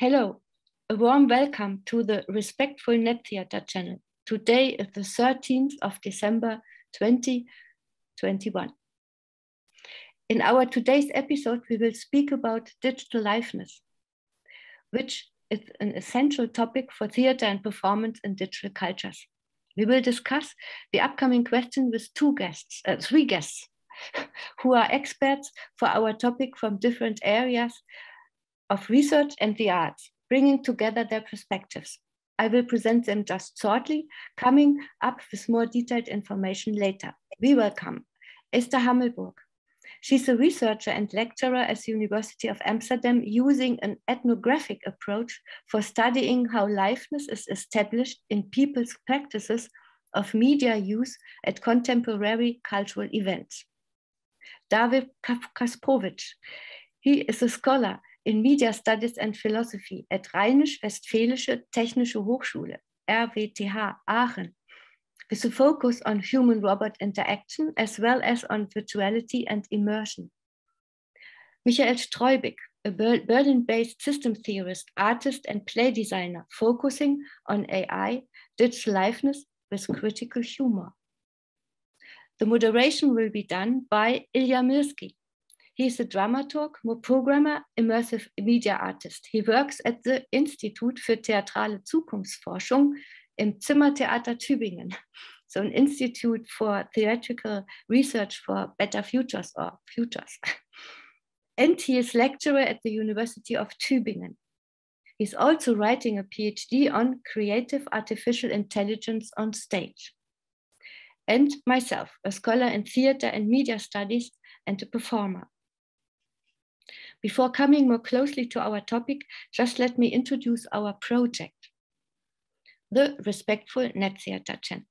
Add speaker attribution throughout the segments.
Speaker 1: Hello, a warm welcome to the Respectful Net Theatre channel. Today is the 13th of December 2021. In our today's episode, we will speak about digital liveness, which is an essential topic for theatre and performance in digital cultures. We will discuss the upcoming question with two guests, uh, three guests, who are experts for our topic from different areas of research and the arts, bringing together their perspectives. I will present them just shortly, coming up with more detailed information later. We welcome Esther Hammelburg. She's a researcher and lecturer at the University of Amsterdam using an ethnographic approach for studying how liveness is established in people's practices of media use at contemporary cultural events. David Kasprowicz. He is a scholar in Media Studies and Philosophy at Rheinisch-Westfälische Technische Hochschule, RWTH Aachen, with a focus on human-robot interaction as well as on virtuality and immersion. Michael Streubig, a Berlin-based system theorist, artist, and play designer focusing on AI, digital liveness with critical humor. The moderation will be done by Ilya Mirsky, he is a dramaturg, programmer, immersive media artist. He works at the Institut für Theatrale Zukunftsforschung im Zimmertheater Tübingen. So an institute for theatrical research for better futures or futures. and he is lecturer at the University of Tübingen. He's also writing a PhD on creative artificial intelligence on stage. And myself, a scholar in theater and media studies and a performer. Before coming more closely to our topic, just let me introduce our project, the Respectful Net Theatre Channel.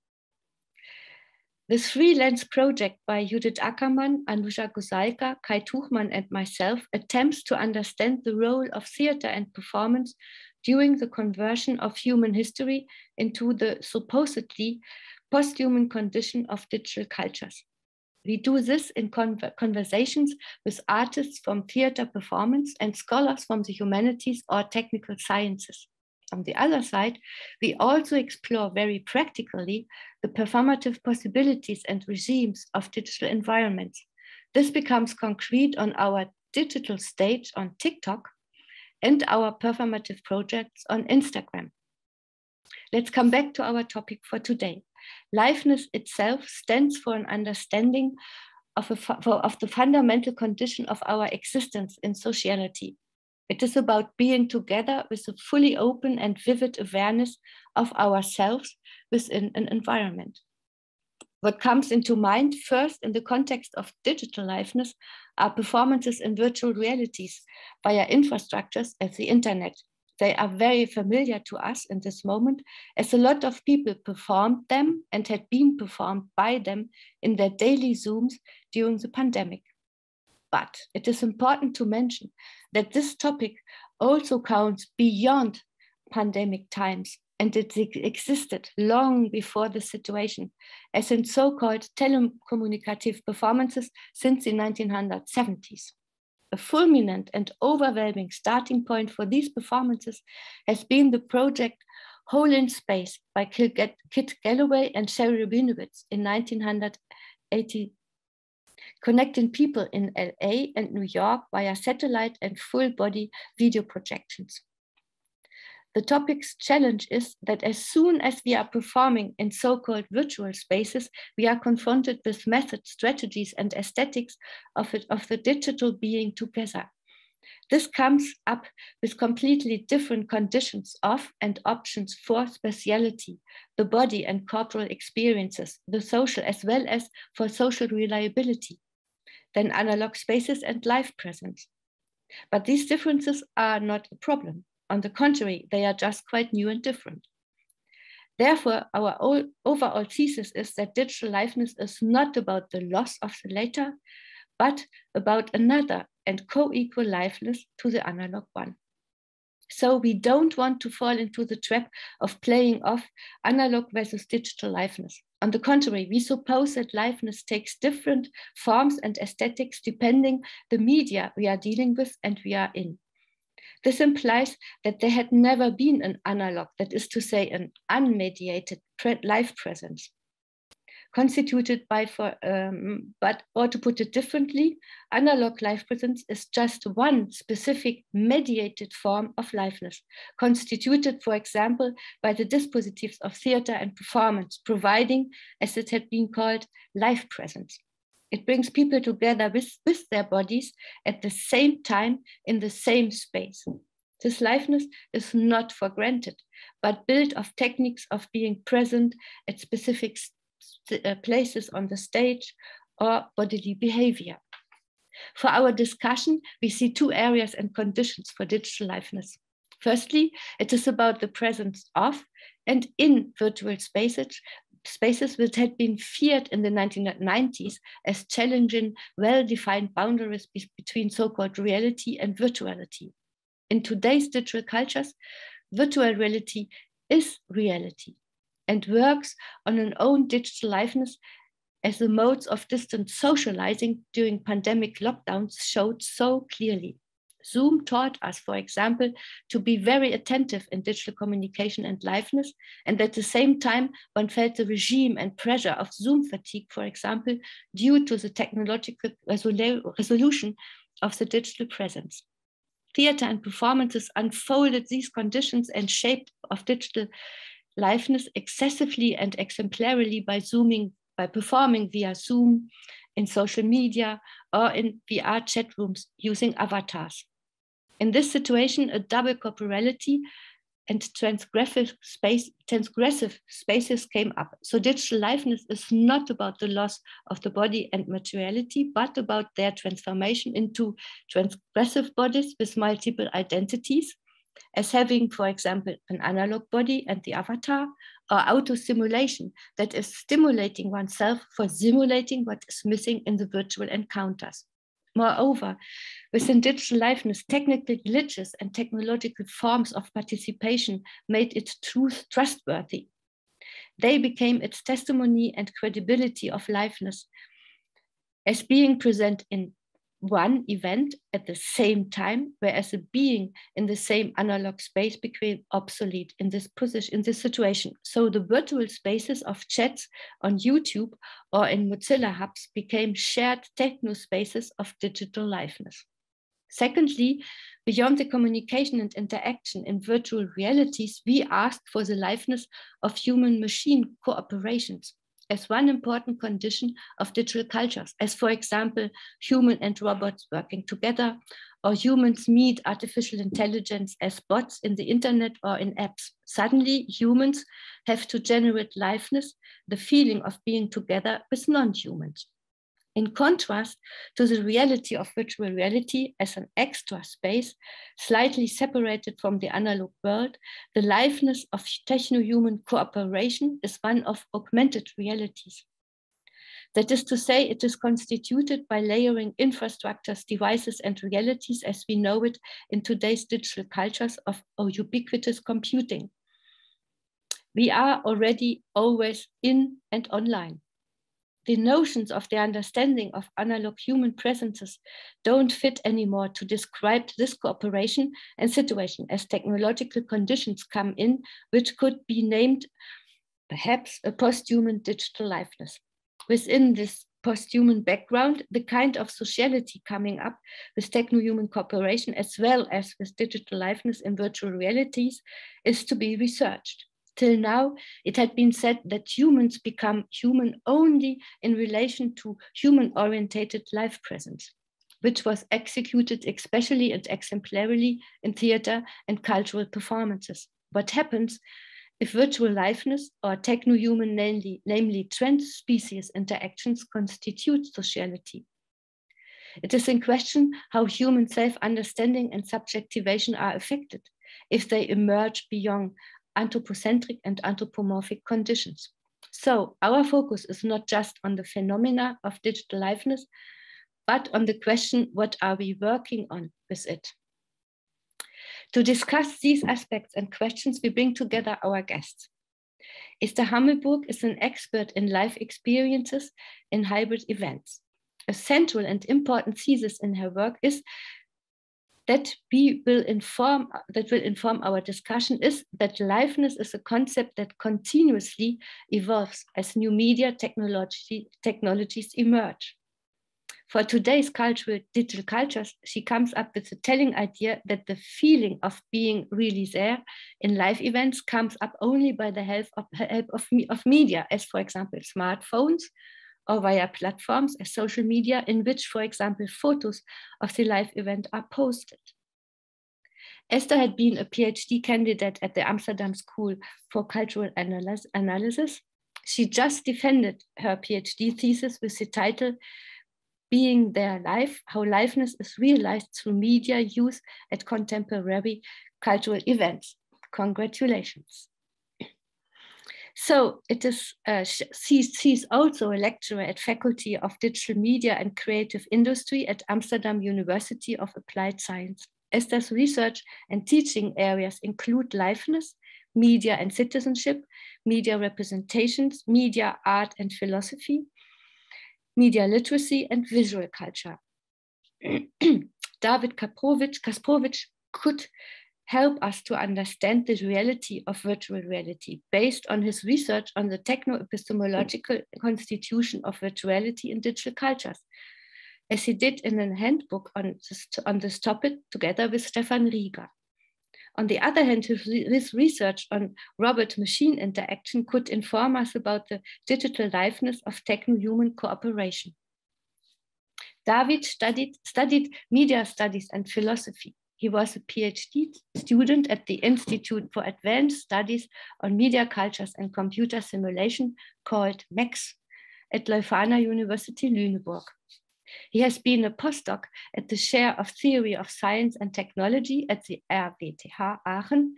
Speaker 1: This freelance project by Judith Ackermann, Anuja Ghosalkar, Kai Tuchmann, and myself attempts to understand the role of theatre and performance during the conversion of human history into the supposedly post-human condition of digital cultures. We do this in con conversations with artists from theater performance and scholars from the humanities or technical sciences. On the other side, we also explore very practically the performative possibilities and regimes of digital environments. This becomes concrete on our digital stage on TikTok and our performative projects on Instagram. Let's come back to our topic for today. Liveness itself stands for an understanding of, a, of the fundamental condition of our existence in sociality. It is about being together with a fully open and vivid awareness of ourselves within an environment. What comes into mind first in the context of digital liveness are performances in virtual realities via infrastructures as the internet, they are very familiar to us in this moment, as a lot of people performed them and had been performed by them in their daily Zooms during the pandemic. But it is important to mention that this topic also counts beyond pandemic times and it existed long before the situation, as in so called telecommunicative performances since the 1970s. A fulminant and overwhelming starting point for these performances has been the project Hole in Space by Kit Galloway and Sherrie Rabinowitz in 1980, connecting people in LA and New York via satellite and full body video projections. The topic's challenge is that as soon as we are performing in so-called virtual spaces, we are confronted with methods, strategies, and aesthetics of, it, of the digital being together. This comes up with completely different conditions of and options for speciality, the body and corporal experiences, the social as well as for social reliability, than analog spaces and live presence. But these differences are not a problem. On the contrary, they are just quite new and different. Therefore, our overall thesis is that digital liveness is not about the loss of the latter, but about another and co-equal liveness to the analog one. So we don't want to fall into the trap of playing off analog versus digital liveness. On the contrary, we suppose that liveness takes different forms and aesthetics depending the media we are dealing with and we are in. This implies that there had never been an analog, that is to say, an unmediated life presence. Constituted by for um, but or to put it differently analog life presence is just one specific mediated form of liveness constituted for example by the dispositives of theater and performance providing as it had been called life presence it brings people together with, with their bodies at the same time in the same space this liveness is not for granted, but built of techniques of being present at specific uh, places on the stage or bodily behavior. For our discussion, we see two areas and conditions for digital liveness. Firstly, it is about the presence of and in virtual spaces, spaces which had been feared in the 1990s as challenging well-defined boundaries between so-called reality and virtuality. In today's digital cultures, virtual reality is reality and works on an own digital liveness as the modes of distant socializing during pandemic lockdowns showed so clearly. Zoom taught us, for example, to be very attentive in digital communication and liveness, and at the same time, one felt the regime and pressure of Zoom fatigue, for example, due to the technological resolution of the digital presence. Theater and performances unfolded these conditions and shape of digital liveness excessively and exemplarily by zooming, by performing via Zoom, in social media, or in VR chat rooms using avatars. In this situation, a double corporality and transgressive, space, transgressive spaces came up. So digital liveness is not about the loss of the body and materiality, but about their transformation into transgressive bodies with multiple identities as having, for example, an analog body and the avatar, or auto-simulation that is stimulating oneself for simulating what is missing in the virtual encounters. Moreover, within digital liveness, technical glitches and technological forms of participation made it truth trustworthy. They became its testimony and credibility of liveness as being present in one event at the same time, whereas a being in the same analog space became obsolete in this position, in this situation. So the virtual spaces of chats on YouTube or in Mozilla hubs became shared techno spaces of digital liveness. Secondly, beyond the communication and interaction in virtual realities, we asked for the liveness of human machine cooperations as one important condition of digital cultures, as for example, human and robots working together, or humans meet artificial intelligence as bots in the internet or in apps. Suddenly, humans have to generate liveness, the feeling of being together with non humans in contrast to the reality of virtual reality as an extra space, slightly separated from the analog world, the liveness of techno-human cooperation is one of augmented realities. That is to say, it is constituted by layering infrastructures, devices, and realities as we know it in today's digital cultures of ubiquitous computing. We are already always in and online the notions of the understanding of analog human presences don't fit anymore to describe this cooperation and situation as technological conditions come in, which could be named perhaps a post-human digital liveness. Within this post-human background, the kind of sociality coming up with techno-human cooperation as well as with digital liveness in virtual realities is to be researched. Till now, it had been said that humans become human only in relation to human orientated life presence, which was executed especially and exemplarily in theater and cultural performances. What happens if virtual liveness or techno-human, namely, namely trans-species interactions constitute sociality? It is in question how human self-understanding and subjectivation are affected if they emerge beyond anthropocentric and anthropomorphic conditions. So our focus is not just on the phenomena of digital liveness, but on the question, what are we working on with it? To discuss these aspects and questions, we bring together our guests. Esther Hammelburg is an expert in life experiences in hybrid events. A central and important thesis in her work is that we will inform that will inform our discussion is that liveness is a concept that continuously evolves as new media technology, technologies emerge. For today's cultural digital cultures, she comes up with the telling idea that the feeling of being really there in live events comes up only by the help of, help of, of media, as for example, smartphones, or via platforms as social media in which, for example, photos of the live event are posted. Esther had been a PhD candidate at the Amsterdam School for Cultural Analysis. She just defended her PhD thesis with the title Being There Live How Liveness is Realized Through Media Use at Contemporary Cultural Events. Congratulations. So it is, uh, she's, she's also a lecturer at Faculty of Digital Media and Creative Industry at Amsterdam University of Applied Science. Esther's research and teaching areas include liveness, media and citizenship, media representations, media art and philosophy, media literacy, and visual culture. David Kasprowicz could help us to understand the reality of virtual reality based on his research on the techno-epistemological constitution of virtuality in digital cultures, as he did in a handbook on this, on this topic together with Stefan Rieger. On the other hand, his, research on robot-machine interaction could inform us about the digital liveness of techno-human cooperation. David studied, studied media studies and philosophy he was a PhD student at the Institute for Advanced Studies on Media Cultures and Computer Simulation called MECS at Leuphana University Lüneburg. He has been a postdoc at the Chair of Theory of Science and Technology at the RWTH Aachen,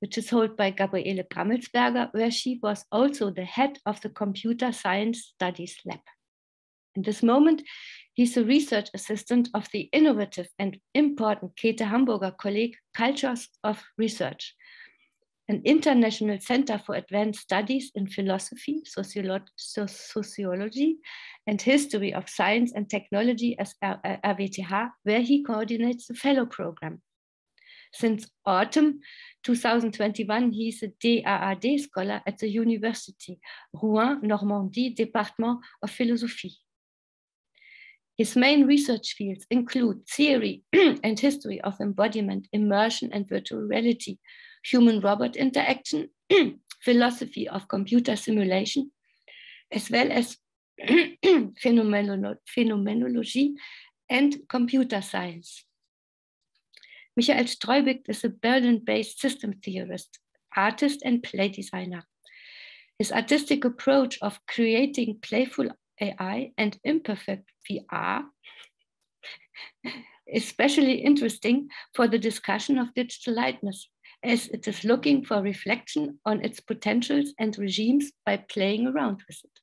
Speaker 1: which is held by Gabriele Gramelsberger, where she was also the head of the Computer Science Studies Lab. In this moment, He's a research assistant of the innovative and important Käte Hamburger Kolleg Cultures of Research, an international center for advanced studies in philosophy, sociolo sociology, and history of science and technology as RWTH, where he coordinates the fellow program. Since autumn 2021, he is a DAAD scholar at the University Rouen Normandie Department of Philosophy. His main research fields include theory and history of embodiment, immersion, and virtual reality, human robot interaction, philosophy of computer simulation, as well as phenomenology and computer science. Michael Straeubig is a Berlin based system theorist, artist, and play designer. His artistic approach of creating playful AI and imperfect VR especially interesting for the discussion of digital liveness, as it is looking for reflection on its potentials and regimes by playing around with it.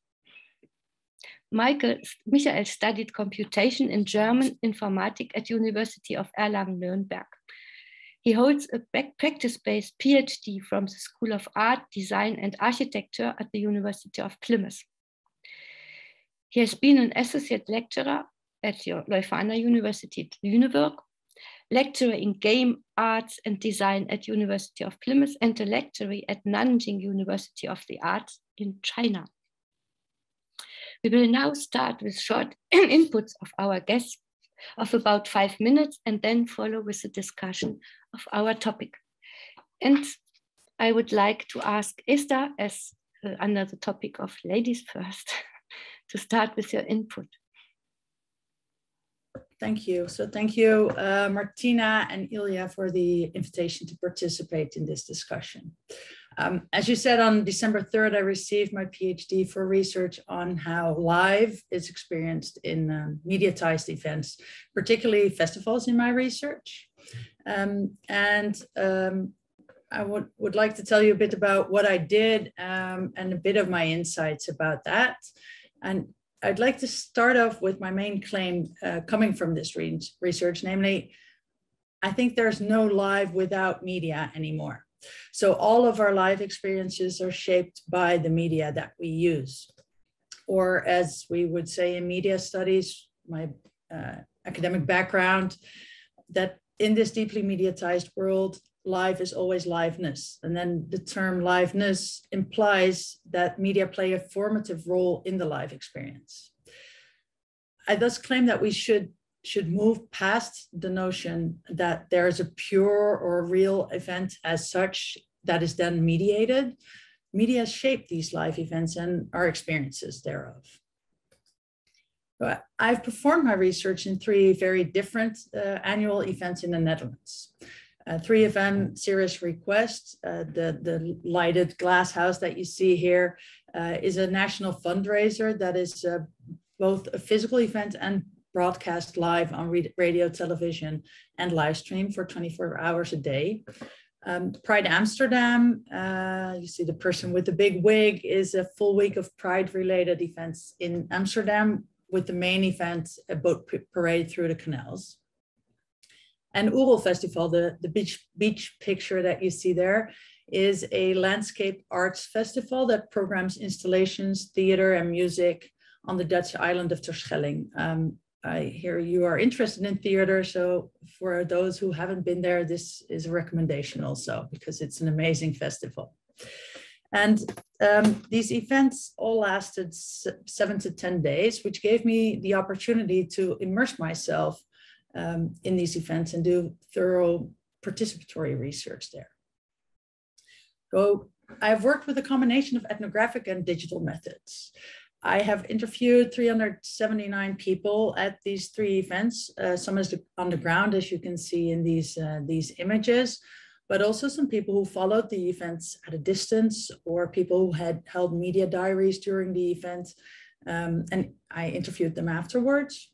Speaker 1: Michael, Michael studied computation in German informatic at University of Erlangen-Nuremberg. He holds a practice-based PhD from the School of Art, Design and Architecture at the University of Plymouth. He has been an associate lecturer at Leuphana University Lüneburg, lecturer in game arts and design at University of Plymouth, and a lecturer at Nanjing University of the Arts in China. We will now start with short inputs of our guests of about five minutes and then follow with the discussion of our topic. And I would like to ask Esther as uh, under the topic of ladies first. to start with your input.
Speaker 2: Thank you. So thank you, uh, Martina and Ilja for the invitation to participate in this discussion. Um, as you said, on December 3rd, I received my PhD for research on how live is experienced in um, mediatized events, particularly festivals in my research. Um, and um, I would, would like to tell you a bit about what I did um, and a bit of my insights about that. And I'd like to start off with my main claim uh, coming from this re research, namely, I think there's no live without media anymore. So all of our live experiences are shaped by the media that we use. Or as we would say in media studies, my uh, academic background, that in this deeply mediatized world, live is always liveness. And then the term liveness implies that media play a formative role in the live experience. I thus claim that we should should move past the notion that there is a pure or real event as such that is then mediated. Media shape these live events and our experiences thereof. I've performed my research in three very different uh, annual events in the Netherlands. Uh, 3FM Serious Request, uh, the, the lighted glass house that you see here, uh, is a national fundraiser that is uh, both a physical event and broadcast live on radio, television, and live stream for 24 hours a day. Um, Pride Amsterdam, uh, you see the person with the big wig, is a full week of Pride related events in Amsterdam with the main event, a boat parade through the canals. And Oerol Festival, the, the beach, beach picture that you see there, is a landscape arts festival that programs installations, theater, and music on the Dutch island of Terschelling. Um, I hear you are interested in theater, so for those who haven't been there, this is a recommendation also because it's an amazing festival. And um, these events all lasted seven to 10 days, which gave me the opportunity to immerse myself um, in these events and do thorough participatory research there. So I've worked with a combination of ethnographic and digital methods. I have interviewed 379 people at these three events. Uh, some is on the ground, as you can see in these, uh, these images, but also some people who followed the events at a distance or people who had held media diaries during the event. Um, and I interviewed them afterwards.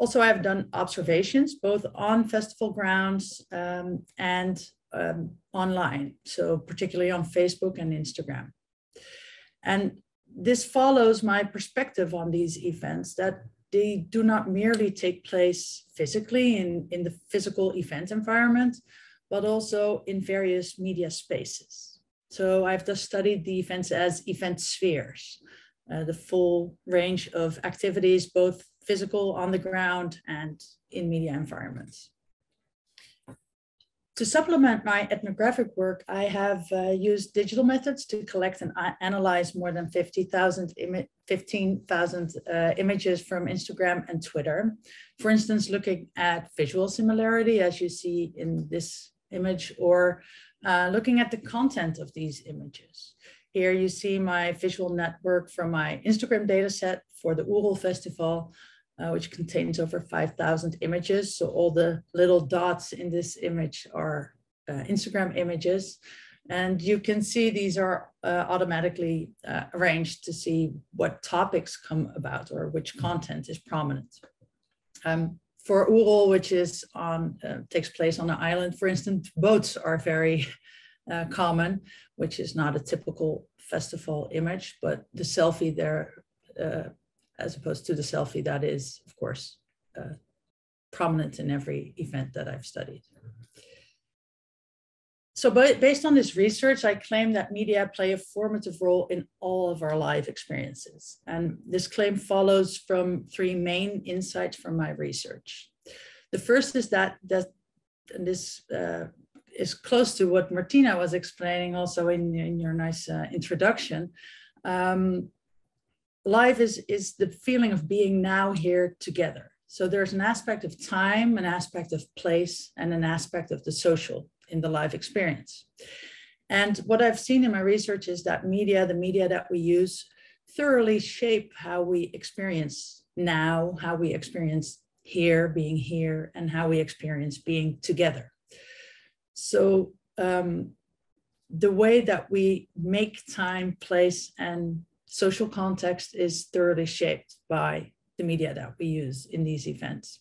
Speaker 2: Also, I've done observations both on festival grounds um, and um, online, so particularly on Facebook and Instagram. And this follows my perspective on these events that they do not merely take place physically in, in the physical event environment, but also in various media spaces. So I've just studied the events as event spheres, uh, the full range of activities, both physical on the ground and in media environments. To supplement my ethnographic work, I have uh, used digital methods to collect and analyze more than 50,000 15,000 uh, images from Instagram and Twitter. For instance, looking at visual similarity, as you see in this image, or uh, looking at the content of these images. Here you see my visual network from my Instagram dataset for the Oerol Festival, uh, which contains over 5,000 images. So all the little dots in this image are uh, Instagram images. And you can see these are uh, automatically uh, arranged to see what topics come about or which content is prominent. Um, for Oerol, which is on, uh, takes place on an island, for instance, boats are very uh, common, which is not a typical festival image, but the selfie there as opposed to the selfie that is, of course, uh, prominent in every event that I've studied. So based on this research, I claim that media play a formative role in all of our live experiences. And this claim follows from three main insights from my research. The first is that, that and this uh, is close to what Martina was explaining also in, in your nice uh, introduction. Um, life is is the feeling of being now here together. So there's an aspect of time an aspect of place and an aspect of the social in the live experience. And what i've seen in my research is that media the media that we use thoroughly shape how we experience now how we experience here being here and how we experience being together. So um, the way that we make time place and social context is thoroughly shaped by the media that we use in these events.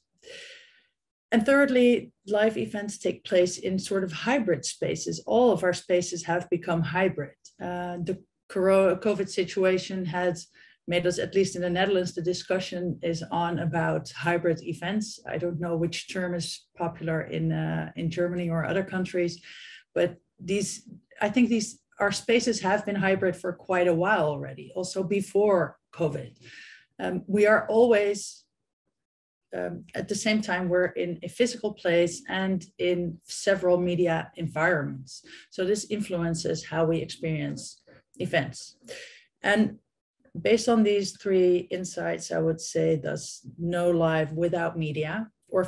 Speaker 2: And thirdly, live events take place in sort of hybrid spaces. All of our spaces have become hybrid. Uh, the COVID situation has made us, at least in the Netherlands, the discussion is on about hybrid events. I don't know which term is popular in, uh, in Germany or other countries, but these, I think these our spaces have been hybrid for quite a while already, also before COVID. Um, we are always um, at the same time, we're in a physical place and in several media environments. So this influences how we experience events. And based on these three insights, I would say does no live without media or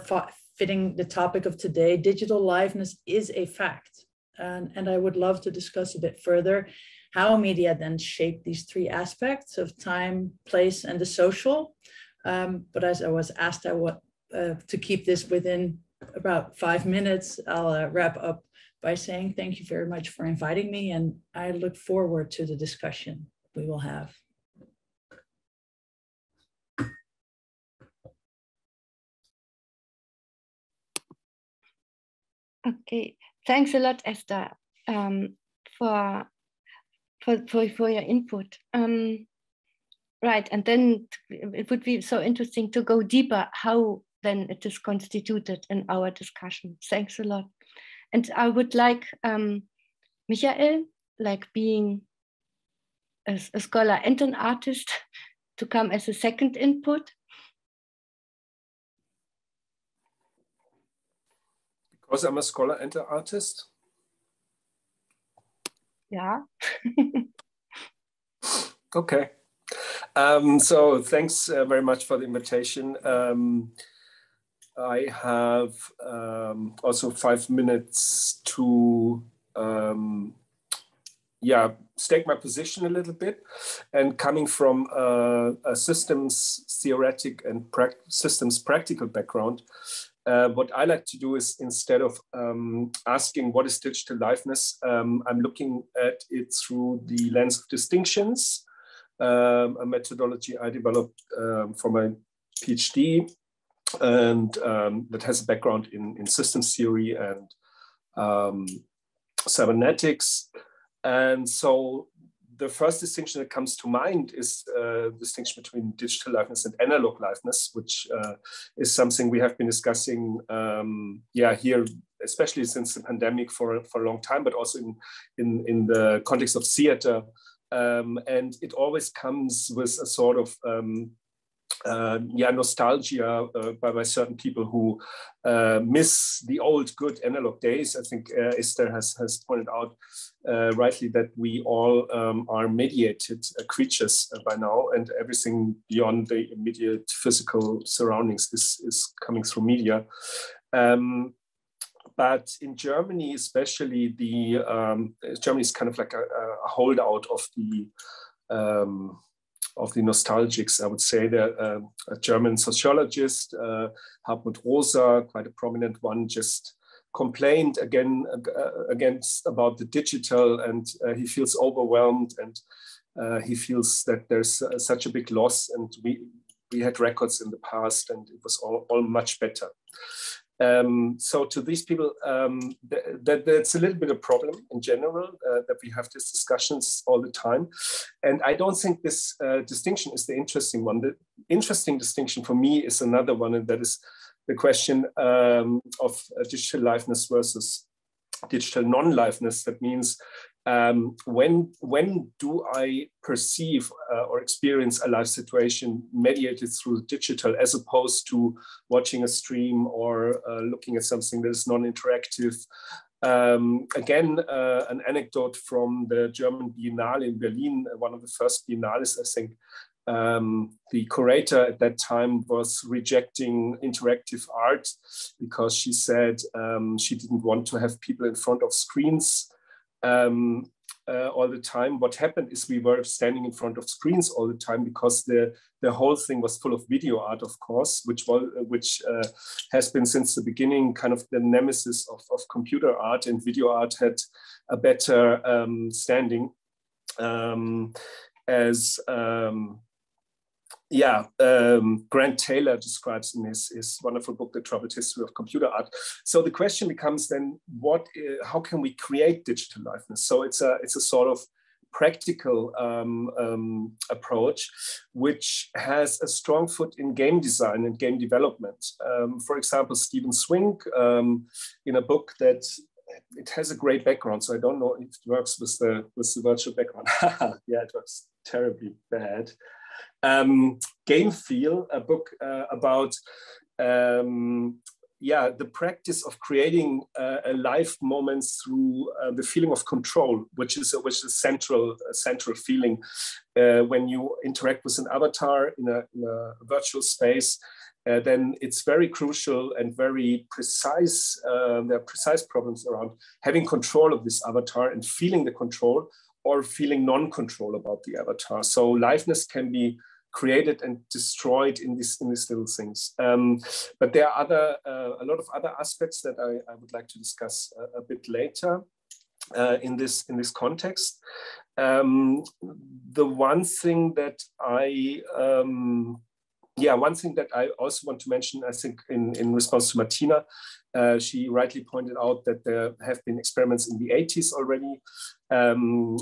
Speaker 2: fitting the topic of today, digital liveness is a fact. And, and I would love to discuss a bit further how media then shape these three aspects of time, place, and the social. Um, but as I was asked, I want uh, to keep this within about five minutes. I'll uh, wrap up by saying thank you very much for inviting me, and I look forward to the discussion we will have.
Speaker 1: Okay, thanks a lot, Esther, um, for, for, for, for your input. Um, right, and then it would be so interesting to go deeper how then it is constituted in our discussion. Thanks a lot. And I would like um, Michael, like being a, a scholar and an artist, to come as a second input.
Speaker 3: Because I'm a scholar and an artist?
Speaker 1: Yeah.
Speaker 3: okay. Um, so thanks uh, very much for the invitation. Um, I have um, also five minutes to um, yeah, stake my position a little bit. And coming from uh, a systems theoretic and pra systems practical background, uh, what I like to do is instead of um, asking what is digital liveness, um, I'm looking at it through the lens of distinctions, um, a methodology I developed um, for my PhD, and um, that has a background in, in systems theory and um, cybernetics. And so the first distinction that comes to mind is uh, distinction between digital liveness and analog liveness, which uh, is something we have been discussing, um, yeah, here, especially since the pandemic for, for a long time, but also in, in, in the context of theater. Um, and it always comes with a sort of um, uh, yeah, nostalgia uh, by, by, certain people who uh, miss the old good analog days. I think uh, Esther has, has pointed out uh, rightly that we all um, are mediated uh, creatures by now, and everything beyond the immediate physical surroundings is, is coming through media. Um, but in Germany, especially, the um, Germany is kind of like a, a holdout of the um, of the nostalgics, I would say. There, uh, a German sociologist, uh, Hartmut Rosa, quite a prominent one, just complained again uh, against about the digital, and uh, he feels overwhelmed, and uh, he feels that there's uh, such a big loss, and we we had records in the past, and it was all, all much better. Um, so to these people, um, th th that's a little bit of problem in general uh, that we have these discussions all the time. And I don't think this uh, distinction is the interesting one. The interesting distinction for me is another one, and that is the question um, of uh, digital liveness versus digital non-liveness. That means um, when when do I perceive uh, or experience a live situation mediated through digital as opposed to watching a stream or uh, looking at something that is non-interactive? Um, again, uh, an anecdote from the German Biennale in Berlin, one of the first biennales, I think. Um, the curator at that time was rejecting interactive art because she said um, she didn't want to have people in front of screens um, uh, all the time. What happened is we were standing in front of screens all the time because the the whole thing was full of video art, of course, which was which uh, has been since the beginning kind of the nemesis of, of computer art, and video art had a better um, standing um, as um, yeah, um, Grant Taylor describes in his, his wonderful book, The Troubled History of Computer Art. So the question becomes then, what, uh, how can we create digital liveness? So it's a, it's a sort of practical um, um, approach, which has a strong foot in game design and game development. Um, for example, Stephen Swink, um, in a book that it has a great background, so I don't know if it works with the with the virtual background. yeah, it works terribly bad um, Game Feel, a book uh, about um, yeah, the practice of creating uh, a life moments through uh, the feeling of control, which is a, which is a central a central feeling uh, when you interact with an avatar in a, in a virtual space. Uh, then it's very crucial and very precise. Uh, there are precise problems around having control of this avatar and feeling the control or feeling non-control about the avatar. So liveness can be created and destroyed in these in these little things. Um, but there are other uh, a lot of other aspects that I, I would like to discuss a, a bit later. Uh, in this in this context, um, the one thing that I um, yeah, one thing that I also want to mention, I think in, in response to Martina, uh, she rightly pointed out that there have been experiments in the 80s already. Um,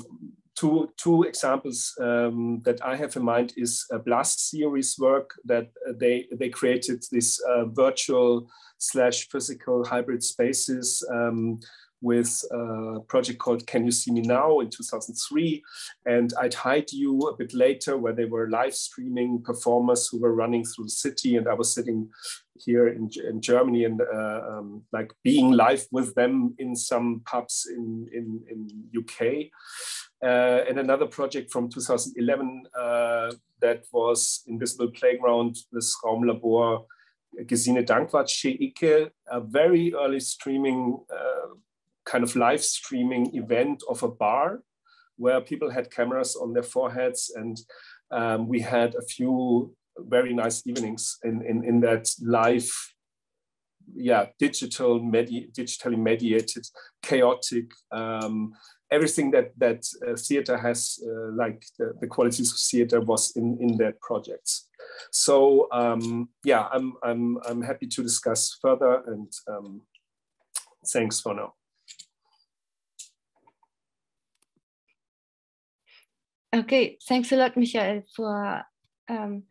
Speaker 3: two, two examples um, that I have in mind is a Blast Theory's work that uh, they, they created this uh, virtual slash physical hybrid spaces um, with a project called Can You See Me Now in 2003. And I'd Hide You a bit later, where they were live streaming performers who were running through the city. And I was sitting here in, in Germany and uh, um, like being live with them in some pubs in, in, in UK. Uh, and another project from 2011 uh, that was Invisible Playground, this Raumlabor Gesine Danckwart Ike, a very early streaming uh, kind of live streaming event of a bar where people had cameras on their foreheads and um, we had a few very nice evenings in, in, in that live yeah digital medi- digitally mediated chaotic um, everything that that uh, theater has uh, like the, the, qualities of theater was in in their projects. So um, yeah i'm i'm i'm happy to discuss further and um, thanks for now.
Speaker 1: Okay, thanks a lot, Michael, for um,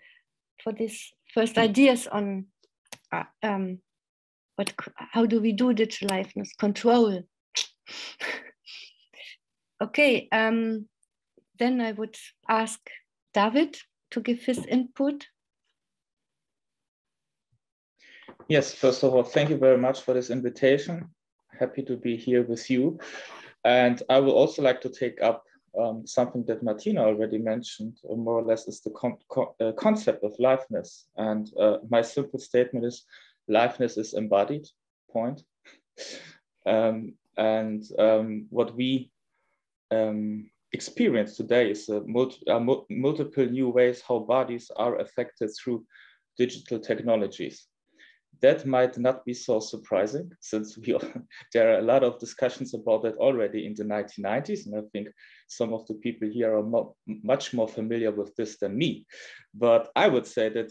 Speaker 1: for these first ideas on uh, um, what how do we do digital liveness control. okay, um, then I would ask David to give his input.
Speaker 4: Yes, first of all, thank you very much for this invitation. Happy to be here with you. And I would also like to take up um, something that Martina already mentioned, more or less, is the con con uh, concept of liveness. And uh, my simple statement is liveness is embodied, point. um, and um, what we um, experience today is multi multiple new ways how bodies are affected through digital technologies that might not be so surprising since we there are a lot of discussions about that already in the 1990s and i think some of the people here are mo much more familiar with this than me but i would say that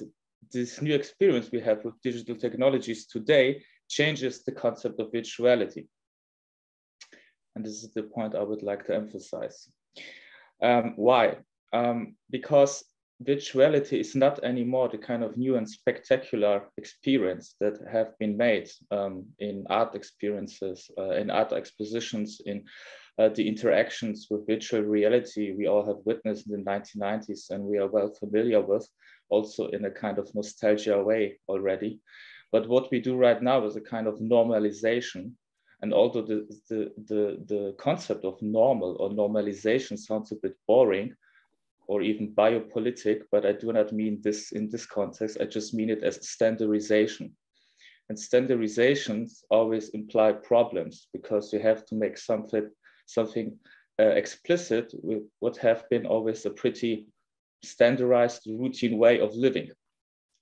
Speaker 4: this new experience we have with digital technologies today changes the concept of virtuality. And this is the point i would like to emphasize. Um, why? Um, because virtuality is not anymore the kind of new and spectacular experience that have been made um, in art experiences, uh, in art expositions, in uh, the interactions with virtual reality we all have witnessed in the 1990s and we are well familiar with, also in a kind of nostalgia way already. But what we do right now is a kind of normalization. And although the, the, the, the concept of normal or normalization sounds a bit boring, or even biopolitic, but I do not mean this in this context. I just mean it as standardization. And standardizations always imply problems because you have to make something, something uh, explicit with what have been always a pretty standardized routine way of living,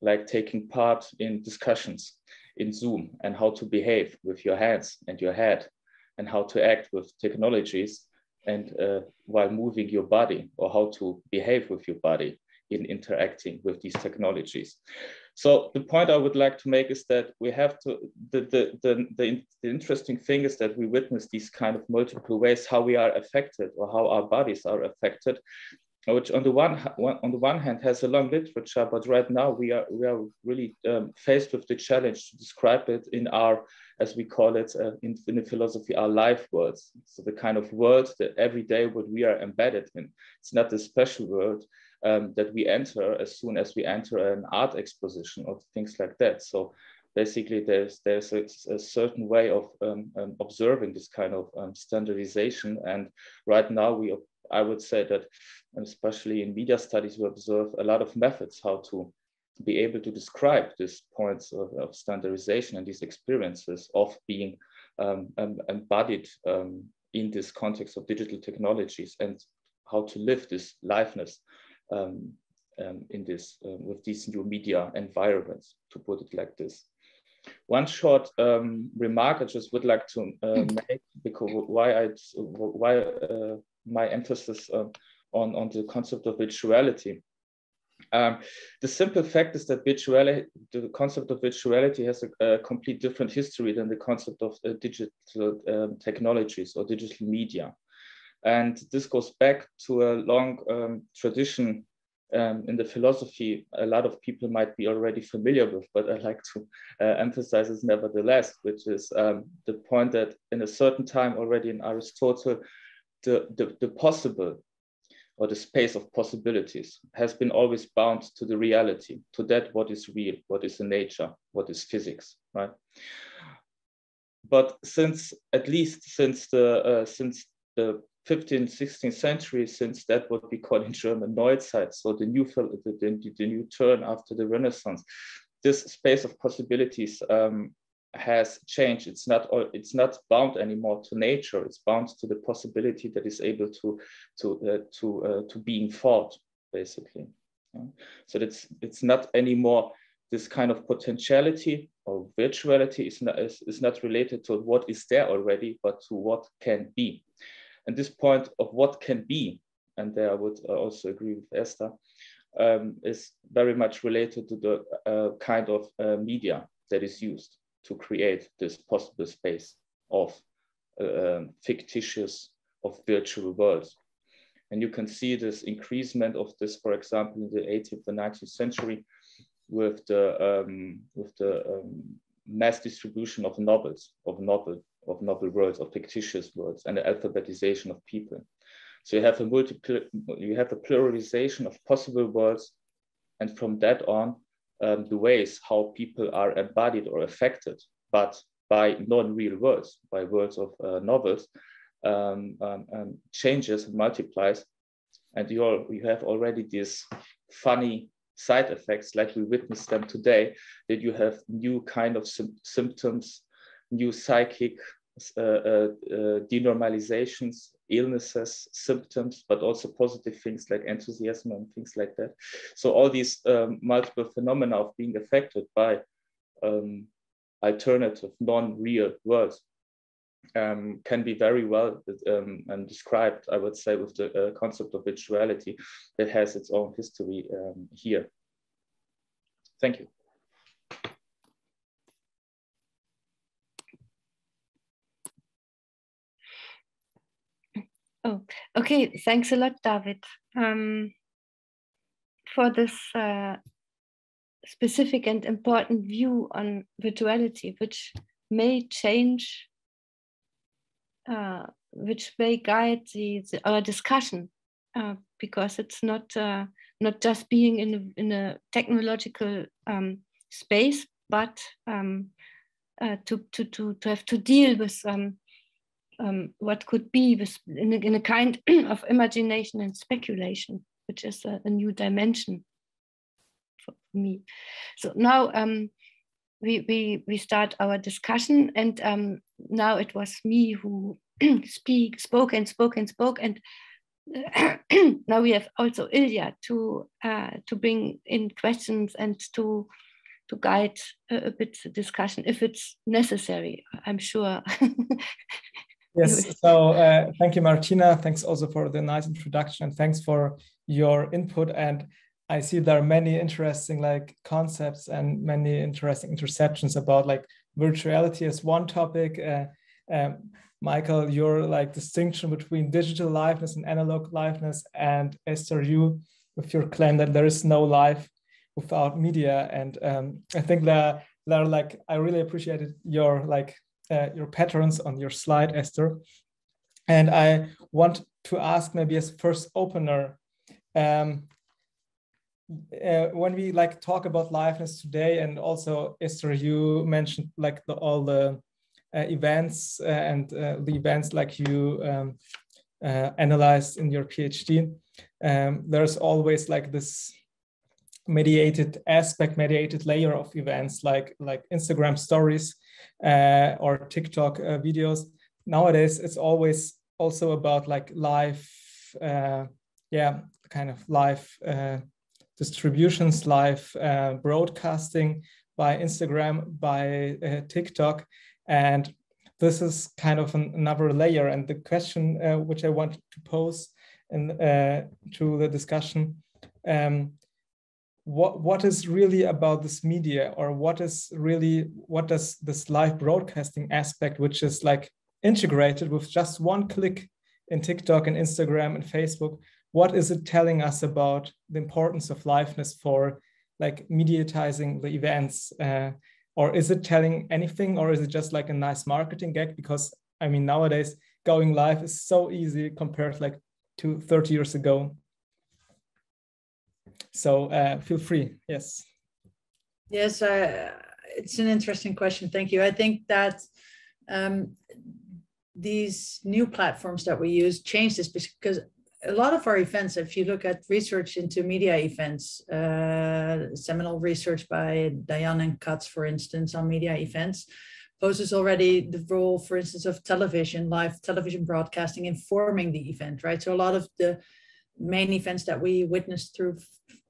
Speaker 4: like taking part in discussions in Zoom and how to behave with your hands and your head and how to act with technologies and uh, while moving your body or how to behave with your body in interacting with these technologies. So the point I would like to make is that we have to, the, the, the, the, the interesting thing is that we witness these kind of multiple ways how we are affected or how our bodies are affected which on the one, on the one hand has a long literature, but right now we are we are really um, faced with the challenge to describe it in our, as we call it uh, in, in the philosophy, our life worlds. So the kind of world that every day what we are embedded in. It's not a special world. um, that we enter as soon as we enter an art exposition or things like that. So basically there's there's a, a certain way of um, um, observing this kind of um, standardization and right now we i would say that especially in media studies we observe a lot of methods how to be able to describe these points of, of standardization and these experiences of being um, embodied um, in this context of digital technologies and how to live this liveness um, um, in this uh, with these new media environments to put it like this one short um, remark I just would like to uh, mm. make because why I why uh, my emphasis uh, on on the concept of virtuality. Um, the simple fact is that virtuality, the concept of virtuality has a, a complete different history than the concept of uh, digital um, technologies or digital media. And this goes back to a long um, tradition um, in the philosophy a lot of people might be already familiar with, but I like to uh, emphasize this nevertheless, which is um, the point that in a certain time already in Aristotle, the, the, the possible or the space of possibilities has been always bound to the reality, to that what is real, what is in nature, what is physics, right? But since at least since the uh, since the 15th, 16th century, since that what we call in German Neuzeit, so the new, the, the, the new turn after the Renaissance, this space of possibilities um, has changed. It's not it's not bound anymore to nature. It's bound to the possibility that is able to to uh, to uh, to being thought, basically. So it's it's not anymore this kind of potentiality or virtuality is not is, is not related to what is there already, but to what can be. And this point of what can be, and there I would uh, also agree with Esther, um, is very much related to the uh, kind of uh, media that is used to create this possible space of uh, fictitious, of virtual worlds. And you can see this increasement of this, for example, in the 18th and 19th century with the, um, with the um, mass distribution of novels, of novel of novel words, of fictitious words, and the alphabetization of people. So you have a multiple, you have a pluralization of possible words, and from that on, um, the ways how people are embodied or affected, but by non-real words, by words of uh, novels, um, um, changes and multiplies, and you all you have already these funny side effects, like we witnessed them today, that you have new kind of symptoms new psychic uh, uh, uh, denormalizations, illnesses, symptoms, but also positive things like enthusiasm and things like that. So all these um, multiple phenomena of being affected by um, alternative, non-real worlds um, can be very well um, and described, I would say, with the uh, concept of virtuality that has its own history um, here. Thank you.
Speaker 1: Oh, okay. Thanks a lot, David, um, for this uh, specific and important view on virtuality, which may change, uh, which may guide the, the our discussion, uh, because it's not uh, not just being in a, in a technological um, space, but um, uh, to, to to to have to deal with um, um, what could be with, in, a, in a kind of imagination and speculation, which is a, a new dimension for me. So now um, we, we, we start our discussion, and um, now it was me who speak, spoke and spoke and spoke, and now we have also Ilja to uh, to bring in questions and to to guide a, a bit the discussion if it's necessary. I'm sure
Speaker 5: Yes, so uh, thank you, Martina. Thanks also for the nice introduction and thanks for your input. And I see there are many interesting like concepts and many interesting interceptions about like virtuality as one topic. Uh, um, Michael, your like distinction between digital liveness and analog liveness, and Esther, you with your claim that there is no life without media. And um, I think that there are like I really appreciated your like uh, your patterns on your slide, Esther. And I want to ask maybe as first opener, um, uh, when we like talk about liveness today, and also Esther, you mentioned like the, all the uh, events uh, and uh, the events like you um, uh, analyzed in your PhD. Um, there's always like this mediated aspect, mediated layer of events like like Instagram stories uh, or TikTok videos. Nowadays, it's always also about like live, yeah, kind of live distributions, live uh, broadcasting by Instagram, by uh, TikTok. And this is kind of an, another layer. And the question uh, which I want to pose in, uh, to the discussion, um, what, what is really about this media or what is really, what does this live broadcasting aspect, which is like integrated with just one click in TikTok and Instagram and Facebook, what is it telling us about the importance of liveness for like mediatizing the events uh, or is it telling anything or is it just like a nice marketing gag? Because i mean nowadays going live is so easy compared like to 30 years ago so uh, feel free. Yes.
Speaker 2: Yes uh, it's an interesting question. Thank you. I think that um, these new platforms that we use change this because a lot of our events, if you look at research into media events, uh, seminal research by Dayan and Katz, for instance, on media events, poses already the role, for instance, of television, live television broadcasting informing the event, right? So a lot of the main events that we witnessed through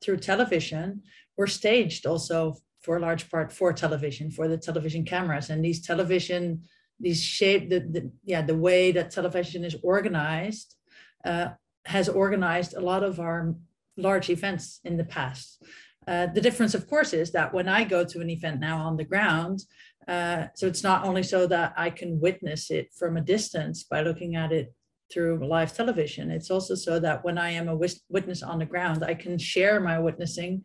Speaker 2: through television were staged also for a large part for television, for the television cameras. And these television, these shape, the, the yeah, the way that television is organized uh, has organized a lot of our large events in the past. Uh, the difference, of course, is that when I go to an event now on the ground, uh, so it's not only so that I can witness it from a distance by looking at it through live television, it's also so that when I am a witness on the ground, I can share my witnessing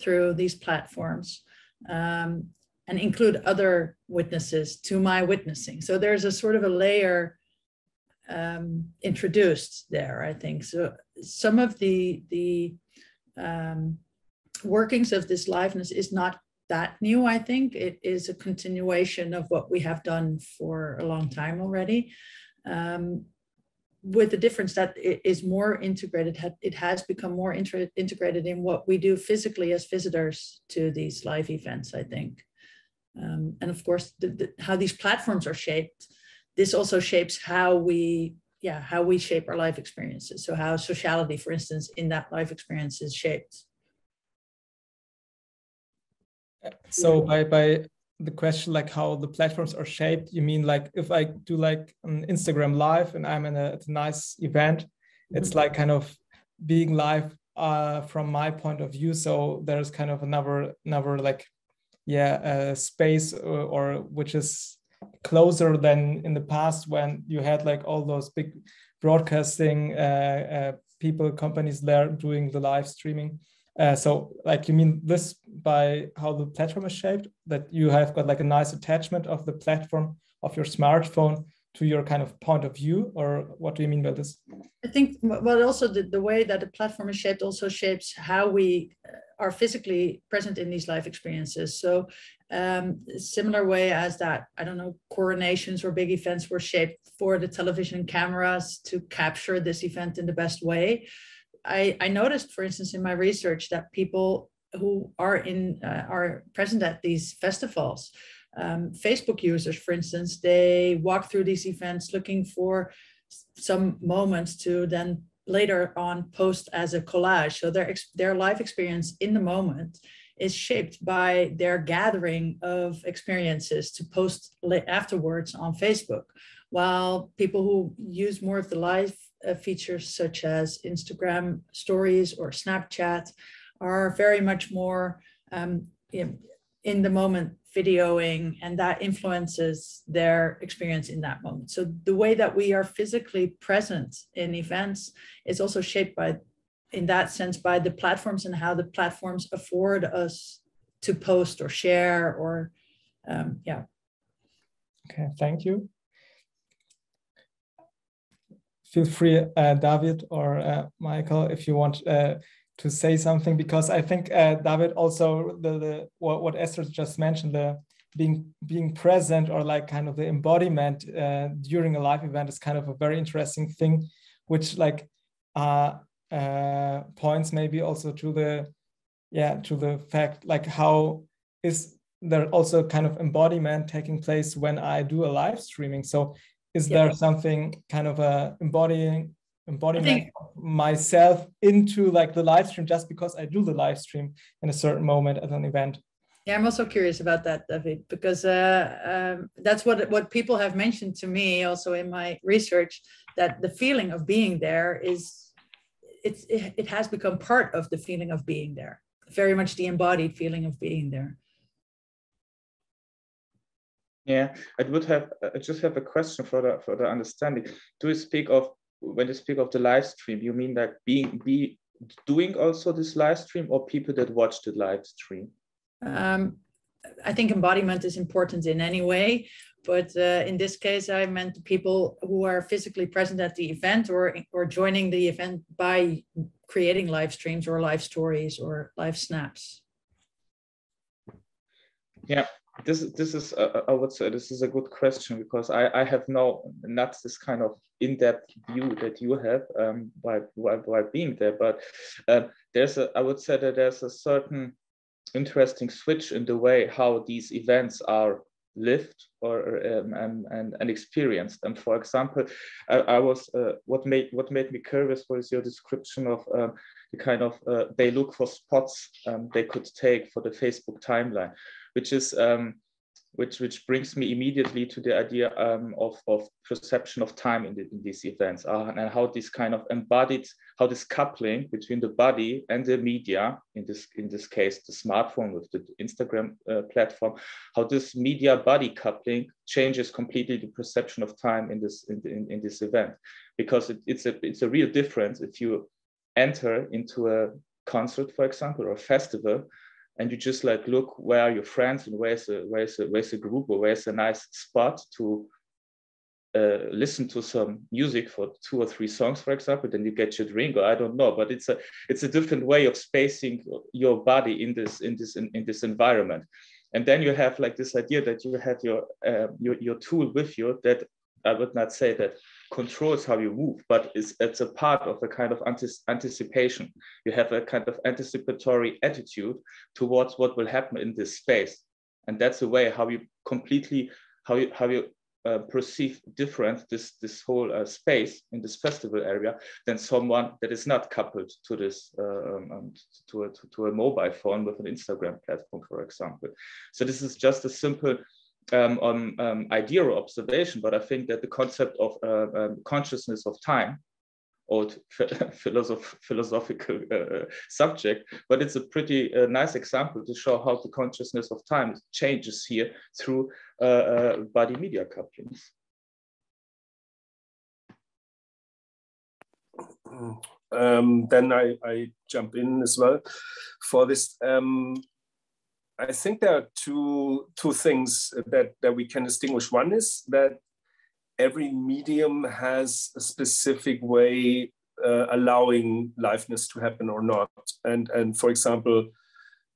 Speaker 2: through these platforms um, and include other witnesses to my witnessing. So there's a sort of a layer um, introduced there, I think. So some of the, the um, workings of this liveness is not that new, I think. It is a continuation of what we have done for a long time already. Um, with the difference that it is more integrated, it has become more integrated in what we do physically as visitors to these live events, I think. Um, and of course, the, the, how these platforms are shaped this also shapes how we yeah how we shape our life experiences so how sociality for instance in that life experience is shaped
Speaker 5: so by by the question like how the platforms are shaped you mean like if i do like an instagram live and i'm in a, a nice event it's mm-hmm. like kind of being live uh, from my point of view so there's kind of another another like yeah uh, space or, or which is closer than in the past when you had like all those big broadcasting uh, uh, people companies there doing the live streaming uh, so like you mean this by how the platform is shaped? That you have got like a nice attachment of the platform of your smartphone to your kind of point of view? Or what do you mean by this?
Speaker 2: I think well also the, the way that the platform is shaped also shapes how we uh, are physically present in these life experiences. So um, similar way as that, I don't know, coronations or big events were shaped for the television cameras to capture this event in the best way. I, I noticed, for instance, in my research that people who are in uh, are present at these festivals, um, Facebook users, for instance, they walk through these events looking for some moments to then later on post as a collage. So their their life experience in the moment is shaped by their gathering of experiences to post afterwards on Facebook. While people who use more of the live uh, features, such as Instagram stories or Snapchat, are very much more um, in, in the moment videoing, and that influences their experience in that moment. So the way that we are physically present in events is also shaped by in that sense by the platforms and how the platforms afford us to post or share or um, yeah
Speaker 5: okay thank you feel free uh, david or uh, michael if you want uh, to say something because I think uh, David also the, the what, what Esther just mentioned the being being present or like kind of the embodiment uh, during a live event is kind of a very interesting thing, which like uh, points maybe also to the yeah to the fact like how is there also kind of embodiment taking place when I do a live streaming. So is yeah. there something kind of a embodying embodiment think, myself into like the live stream just because I do the live stream in a certain moment at an event?
Speaker 2: Yeah, I'm also curious about that, David, because uh, um, that's what what people have mentioned to me also in my research that the feeling of being there is it's it, it has become part of the feeling of being there, very much the embodied feeling of being there.
Speaker 4: Yeah, I would have I just have a question for the for the understanding. Do you speak of when you speak of the live stream, you mean that being be doing also this live stream or people that watch the live stream?
Speaker 2: Um, I think embodiment is important in any way, but uh, in this case, I meant people who are physically present at the event or or joining the event by creating live streams or live stories or live snaps.
Speaker 4: Yeah, this this is uh, I would say this is a good question because I I have no not this kind of in-depth view that you have um, by, by by being there, but uh, there's a I would say that there's a certain interesting switch in the way how these events are lived or um, and, and, and experienced. And for example, I, I was uh, what made what made me curious was your description of um, the kind of uh, they look for spots um, they could take for the Facebook timeline which is um, which which brings me immediately to the idea um, of, of perception of time in, the, in these events. Uh, and how this kind of embodied how this coupling between the body and the media in this in this case the smartphone with the instagram uh, platform how this media body coupling changes completely the perception of time in this in, in, in this event. Because it, it's a it's a real difference if you enter into a concert for example or a festival and you just like look where are your friends and where's a where's a where's a group or where's a nice spot to uh, listen to some music for two or three songs, for example, then you get your drink, or I don't know, but it's a it's a different way of spacing your body in this in this in, in this environment. And then you have like this idea that you have your uh, your your tool with you that I would not say that controls how you move, but it's, it's a part of a kind of anticipation. You have a kind of anticipatory attitude towards what will happen in this space. And that's the way how you completely, how you, how you uh, perceive different this, this whole uh, space in this festival area than someone that is not coupled to this, uh, um, um to, a, to, to a mobile phone with an Instagram platform, for example. So this is just a simple um, on um, idea or observation, but I think that the concept of uh, um, consciousness of time, old philosoph philosophical uh, subject, but it's a pretty uh, nice example to show how the consciousness of time changes here through uh, uh, body media couplings.
Speaker 3: Um, then I, I, jump in as well for this. I think there are two two things that that we can distinguish. One is that every medium has a specific way uh, allowing liveness to happen or not. And and for example,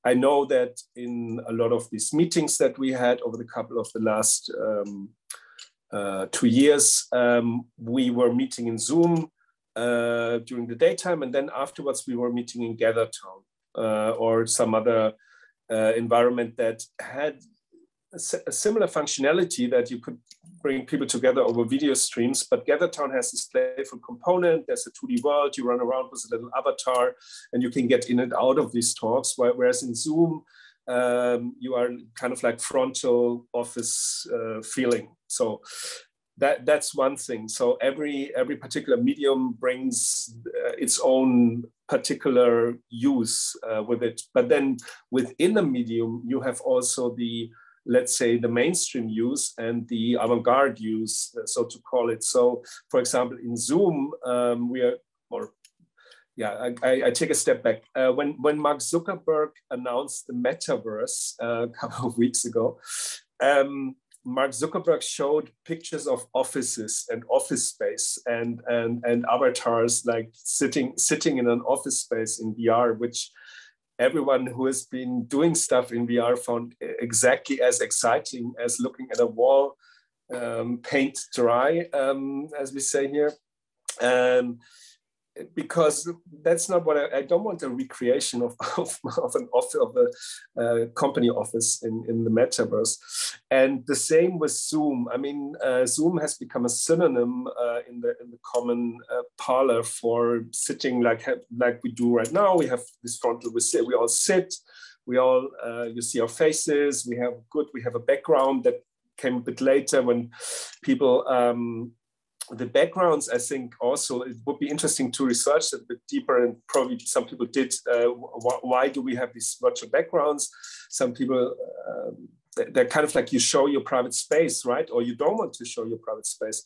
Speaker 3: I know that in a lot of these meetings that we had over the couple of the last um, uh, two years, um, we were meeting in Zoom uh, during the daytime, and then afterwards we were meeting in GatherTown uh, or some other uh, environment that had a, similar functionality that you could bring people together over video streams. But GatherTown has this playful component. There's a 2D world. You run around with a little avatar, and you can get in and out of these talks. Whereas in Zoom, um, you are kind of like frontal office uh, feeling. So that that's one thing. So every every particular medium brings uh, its own particular use uh, with it. But then within a medium you have also the let's say the mainstream use and the avant-garde use uh, so to call it. So for example in zoom um, we are or yeah, I, I, take a step back. Uh, when when Mark Zuckerberg announced the metaverse uh, a couple of weeks ago, um, Mark Zuckerberg showed pictures of offices and office space and, and, and avatars like sitting, sitting in an office space in VR, which everyone who has been doing stuff in VR found exactly as exciting as looking at a wall um, paint dry, um, as we say here. Um, because that's not what I, I, don't want a recreation of, of, of an office of a uh, company office in, in the metaverse. And the same with zoom. I mean uh, zoom has become a synonym uh, in the in the common uh, parlor for sitting like like we do right now. We have this frontal we sit we all sit we all uh, you see our faces we have good we have a background that came a bit later when people um, the backgrounds, I think also it would be interesting to research a bit deeper, and probably some people did. Uh, wh why do we have these virtual backgrounds? Some people, uh, they're kind of like you show your private space, right? Or you don't want to show your private space,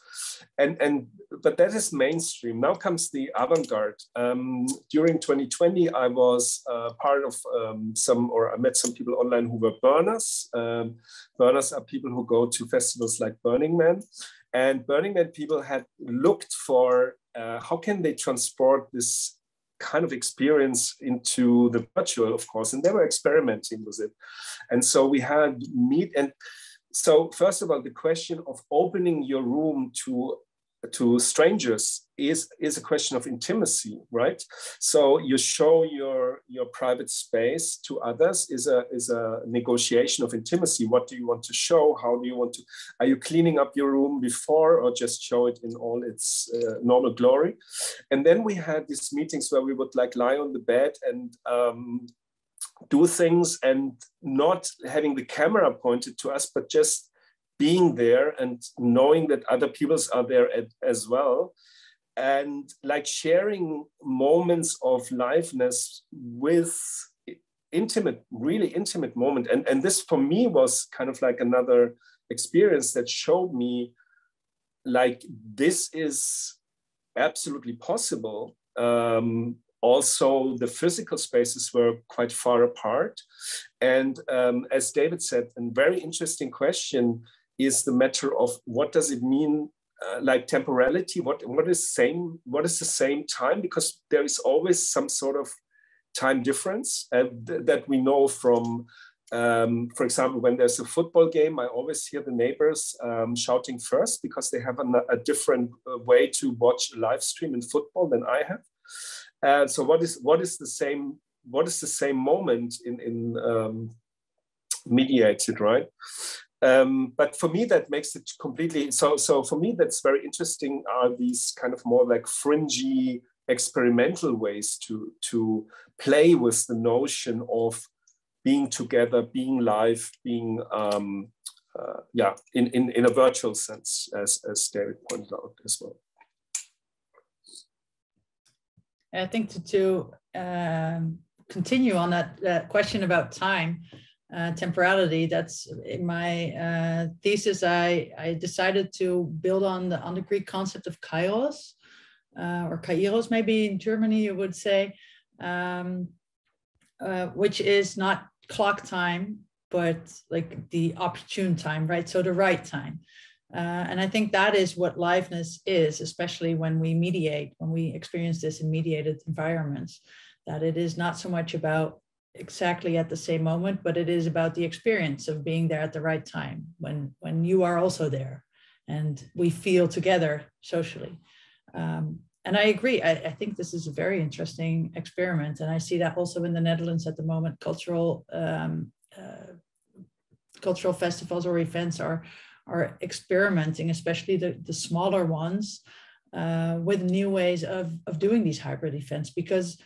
Speaker 3: and and but that is mainstream. Now comes the avant-garde. Um, during 2020, I was uh, part of um, some, or I met some people online who were burners. Um, burners are people who go to festivals like Burning Man and Burning Man people had looked for uh, how can they transport this kind of experience into the virtual, of course, and they were experimenting with it. And so we had meet and so first of all, the question of opening your room to to strangers is is a question of intimacy right? So you show your your private space to others is a is a negotiation of intimacy. What do you want to show? How do you want to are you cleaning up your room before or just show it in all its uh, normal glory? And then we had these meetings where we would like lie on the bed and um, do things and not having the camera pointed to us but just being there and knowing that other peoples are there as well and like sharing moments of liveness with intimate really intimate moment. And and this for me was kind of like another experience that showed me like this is absolutely possible. Um, also the physical spaces were quite far apart. And um, as david said a very interesting question is the matter of what does it mean uh, like temporality what what is same what is the same time? Because there is always some sort of time difference uh, th- that we know from um, for example when there's a football game i always hear the neighbors um, shouting first because they have a, a different uh, way to watch a live stream in football than i have. Uh, so what is what is the same what is the same moment in in um, mediated right um, but for me, that makes it completely so. So for me, that's very interesting. Are these kind of more like fringy experimental ways to to play with the notion of being together, being live, being um, uh, yeah, in, in in a virtual sense, as as David pointed out as well.
Speaker 2: I think to, to um, continue on that, that question about time, uh, temporality. That's in my uh, thesis. I, I decided to build on the on the Greek concept of kairos, uh, or kairos, maybe in Germany you would say, um, uh, which is not clock time, but like the opportune time, right? So the right time. Uh, and I think that is what liveness is, especially when we mediate, when we experience this in mediated environments, that it is not so much about exactly at the same moment, but it is about the experience of being there at the right time when when you are also there, and we feel together socially. Um, and I agree. I, I, think this is a very interesting experiment, and I see that also in the Netherlands at the moment. Cultural um, uh, cultural festivals or events are are experimenting, especially the the smaller ones, uh, with new ways of of doing these hybrid events because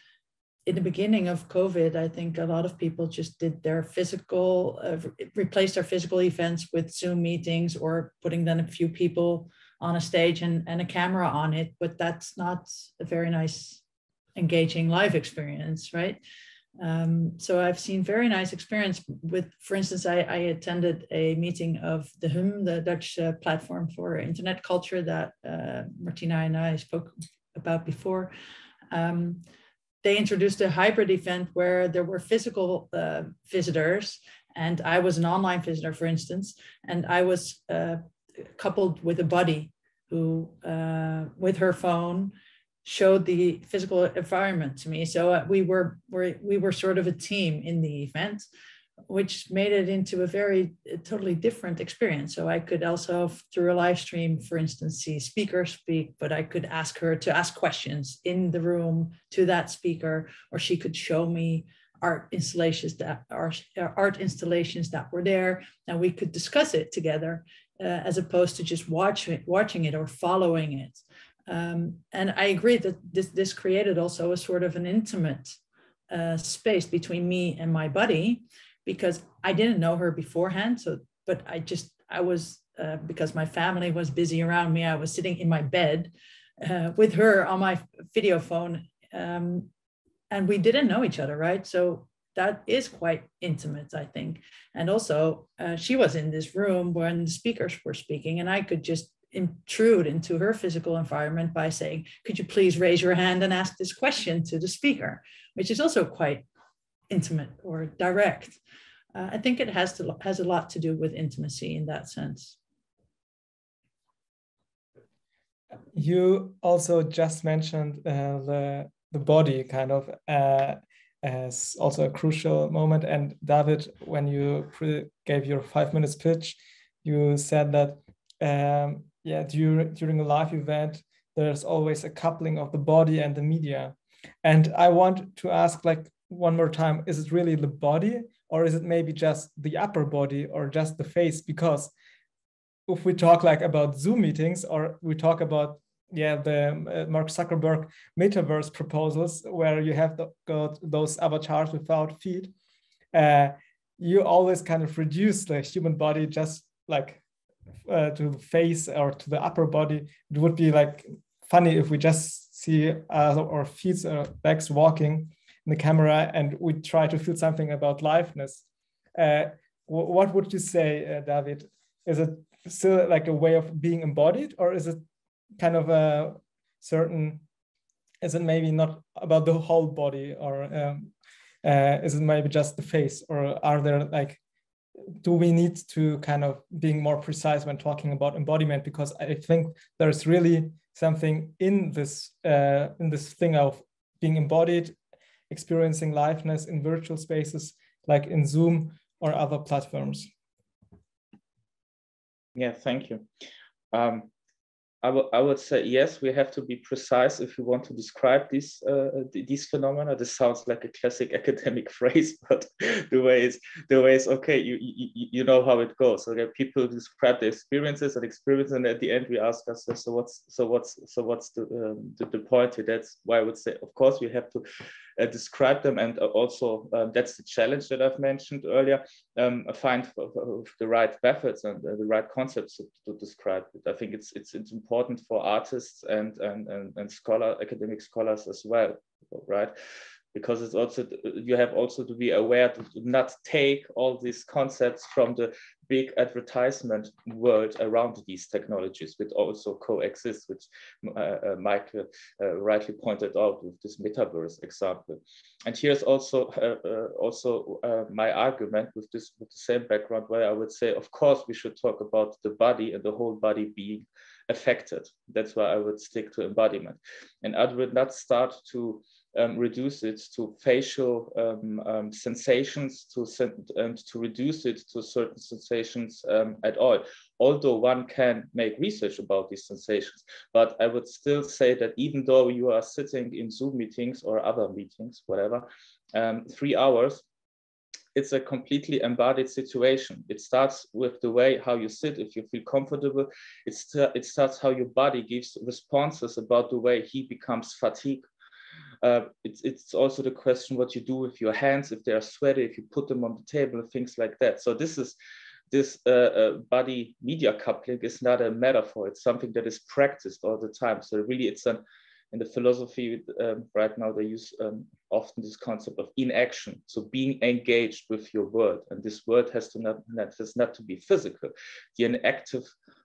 Speaker 2: in the beginning of COVID, I think a lot of people just did their physical, uh, replaced their physical events with Zoom meetings or putting then a few people on a stage and, and a camera on it. But that's not a very nice, engaging live experience, right? Um, so I've seen very nice experience with, for instance, I, I attended a meeting of the HUM, the Dutch uh, platform for internet culture that uh, Martina and I spoke about before. Um, they introduced a hybrid event where there were physical uh, visitors And I was an online visitor, for instance, and I was uh, coupled with a buddy who, uh, with her phone, showed the physical environment to me. So uh, we were, were we were sort of a team in the event, which made it into a very a totally different experience. So I could also through a live stream, for instance, see speakers speak, but I could ask her to ask questions in the room to that speaker, or she could show me art installations that are art installations that were there, and we could discuss it together, uh, as opposed to just watching it, watching it or following it. Um, and I agree that this, this created also a sort of an intimate uh, space between me and my buddy because I didn't know her beforehand. So, but I just, I was, uh, because my family was busy around me, I was sitting in my bed uh, with her on my video phone. Um, and we didn't know each other, right? So that is quite intimate, I think. And also, uh, she was in this room when the speakers were speaking, and I could just intrude into her physical environment by saying, Could you please raise your hand and ask this question to the speaker? Which is also quite intimate or direct. Uh, I think it has to has a lot to do with intimacy in that sense.
Speaker 5: You also just mentioned uh, the the body kind of uh, as also a crucial moment. And David, when you gave your five minutes pitch, you said that um, yeah, during during a live event, there's always a coupling of the body and the media. And I want to ask like one more time, is it really the body or is it maybe just the upper body or just the face? Because if we talk like about Zoom meetings or we talk about yeah the uh, Mark Zuckerberg metaverse proposals where you have the, got those avatars without feet, uh, you always kind of reduce the human body just like uh, to the face or to the upper body. It would be like funny if we just see uh, our feet or legs walking in the camera and we try to feel something about liveness. Uh, what would you say, uh, David? Is it still like a way of being embodied, or is it kind of a certain? Is it maybe not about the whole body, or um, uh, is it maybe just the face, or are there like? Do we need to kind of being more precise when talking about embodiment? Because I think there's really something in this uh, in this thing of being embodied experiencing liveness in virtual spaces like in Zoom or other platforms?
Speaker 4: Yeah, thank you. Um, I, I would say yes, we have to be precise if we want to describe these uh, these phenomena. This sounds like a classic academic phrase, but the way is the way is okay. You, you you know how it goes. Okay, people describe their experiences and experience, and at the end we ask ourselves, so what's so what's so what's the um, the, the point? That's why I would say, of course, we have to uh, describe them, and uh, also uh, that's the challenge that I've mentioned earlier. Um, find the right methods and the right concepts to, to, describe it. I think it's it's it's important for artists and and and, and scholar academic scholars as well, right? because it's also you have also to be aware to not take all these concepts from the big advertisement world around these technologies which also coexist which uh, uh, mike uh, rightly pointed out with this metaverse example. And here's also uh, uh, also uh, my argument with this with the same background where i would say of course we should talk about the body and the whole body being affected. That's why i would stick to embodiment. And i would not start to um, reduce it to facial um, um, sensations, to and to reduce it to certain sensations um, at all. Although one can make research about these sensations, but I would still say that even though you are sitting in Zoom meetings or other meetings, whatever, um, three hours, it's a completely embodied situation. It starts with the way how you sit, if you feel comfortable. It starts how your body gives responses about the way he becomes fatigued uh, it's, it's also the question what you do with your hands, if they are sweaty, if you put them on the table, things like that. So this is this uh, uh, body media coupling is not a metaphor. It's something that is practiced all the time. So really, it's an in the philosophy um, right now they use um, often this concept of enaction so being engaged with your world and this world has to not, not has not to be physical the enactive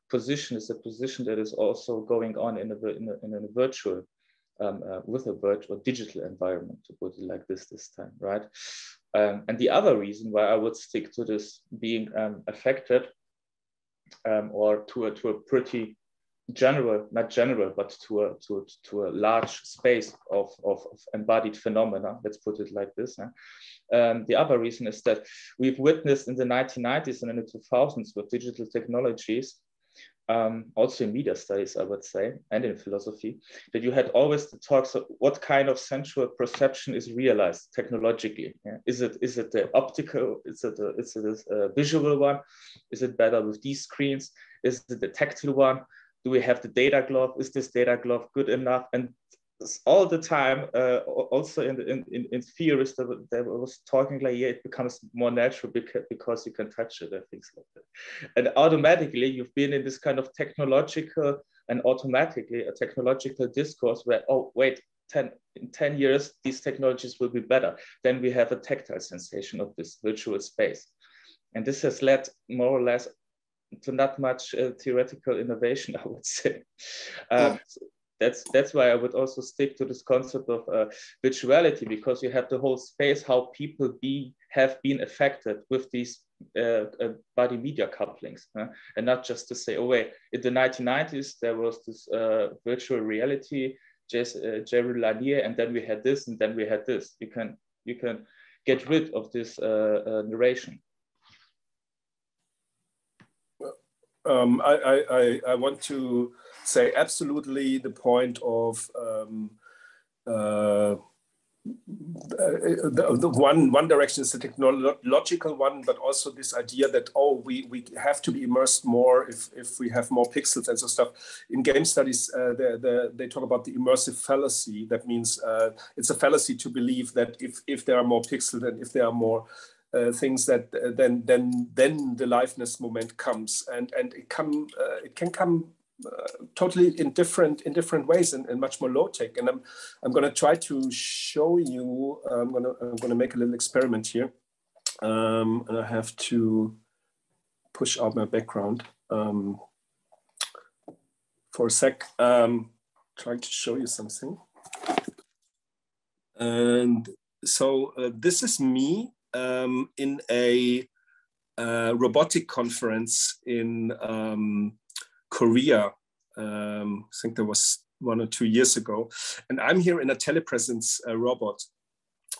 Speaker 4: position is a position that is also going on in a, in a, in a virtual um, uh, with a virtual digital environment, to put it like this this time, right? Um, and the other reason why I would stick to this being um, affected um, or to a, to a pretty general, not general, but to a, to, to a large space of, of, of embodied phenomena, let's put it like this. Huh? Um, the other reason is that we've witnessed in the 1990s and in the 2000s with digital technologies um, also in media studies, I would say, and in philosophy, that you had always the talks of what kind of sensual perception is realized technologically. Yeah? Is it is it the optical? Is it a, is it a visual one? Is it better with these screens? Is it the tactile one? Do we have the data glove? Is this data glove good enough? And all the time, uh, also in, the, in, in, in theories that, that was talking like, yeah, it becomes more natural because, because you can touch it and things like that. And automatically you've been in this kind of technological and automatically a technological discourse where, oh, wait, 10, in 10 years, these technologies will be better. Then we have a tactile sensation of this virtual space. And this has led more or less to not much uh, theoretical innovation, I would say. Um, that's that's why I would also stick to this concept of uh, virtuality because you have the whole space how people be have been affected with these uh, uh, body media couplings, and not just to say, oh wait, in the 1990s there was this uh, virtual reality, uh, Jaron Lanier, and then we had this, and then we had this. You can you can get rid of this uh, narration.
Speaker 3: Um, I, I, I want to say absolutely the point of um, uh, the, the, one one direction is the technological one, but also this idea that oh we we have to be immersed more if if we have more pixels and so stuff. In game studies, uh, they, they, they talk about the immersive fallacy. That means uh, it's a fallacy to believe that if if there are more pixels and if there are more uh, things that uh, then then then the liveness moment comes and and it come uh, it can come uh, totally in different in different ways and, and much more low tech. And I'm I'm going to try to show you. I'm going to I'm going to make a little experiment here, um, and I have to push out my background um, for a sec. Um, trying to show you something. And so uh, this is me um, in a uh, robotic conference in um, Korea. Um, I think there was one or two years ago. And I'm here in a telepresence uh, robot.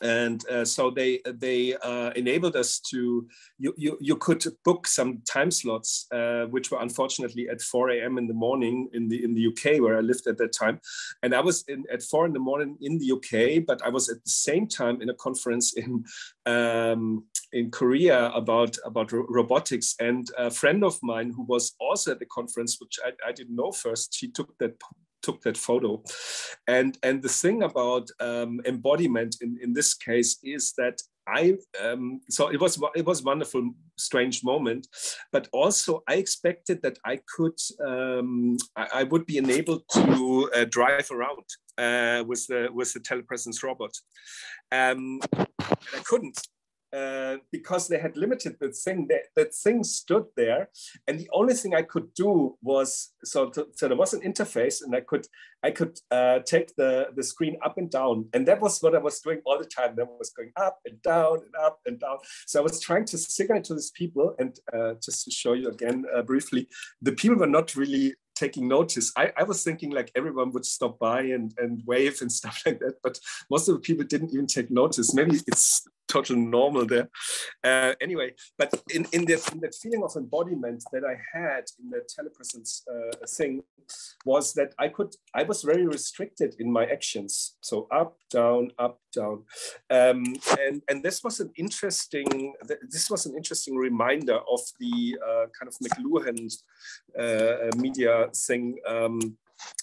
Speaker 3: And uh, so they they uh, enabled us to you, you you could book some time slots uh, which were unfortunately at 4 a.m. in the morning in the in the UK where I lived at that time, and I was in, at four in the morning in the UK, but I was at the same time in a conference in um, in Korea about about robotics. And a friend of mine who was also at the conference, which I, I didn't know first, she took that took that photo. And and the thing about um, embodiment in in this case is that I um, so it was it was wonderful, strange moment, but also I expected that I could um, I, I, would be enabled to uh, drive around uh, with the with the telepresence robot, um, and I couldn't uh, because they had limited the thing that that thing stood there and the only thing i could do was so so there was an interface and i could i could uh, take the the screen up and down and that was what i was doing all the time that was going up and down and up and down so i was trying to signal to these people and uh, just to show you again uh, briefly the people were not really taking notice. I, I was thinking like everyone would stop by and, and wave and stuff like that, but most of the people didn't even take notice. Maybe it's total normal there. Uh, anyway, but in, in, that, in that feeling of embodiment that I had in the telepresence uh, thing was that I could, I was very restricted in my actions. So up, down, up, down. Um, and, and this was an interesting, this was an interesting reminder of the uh, kind of McLuhan uh, media thing um,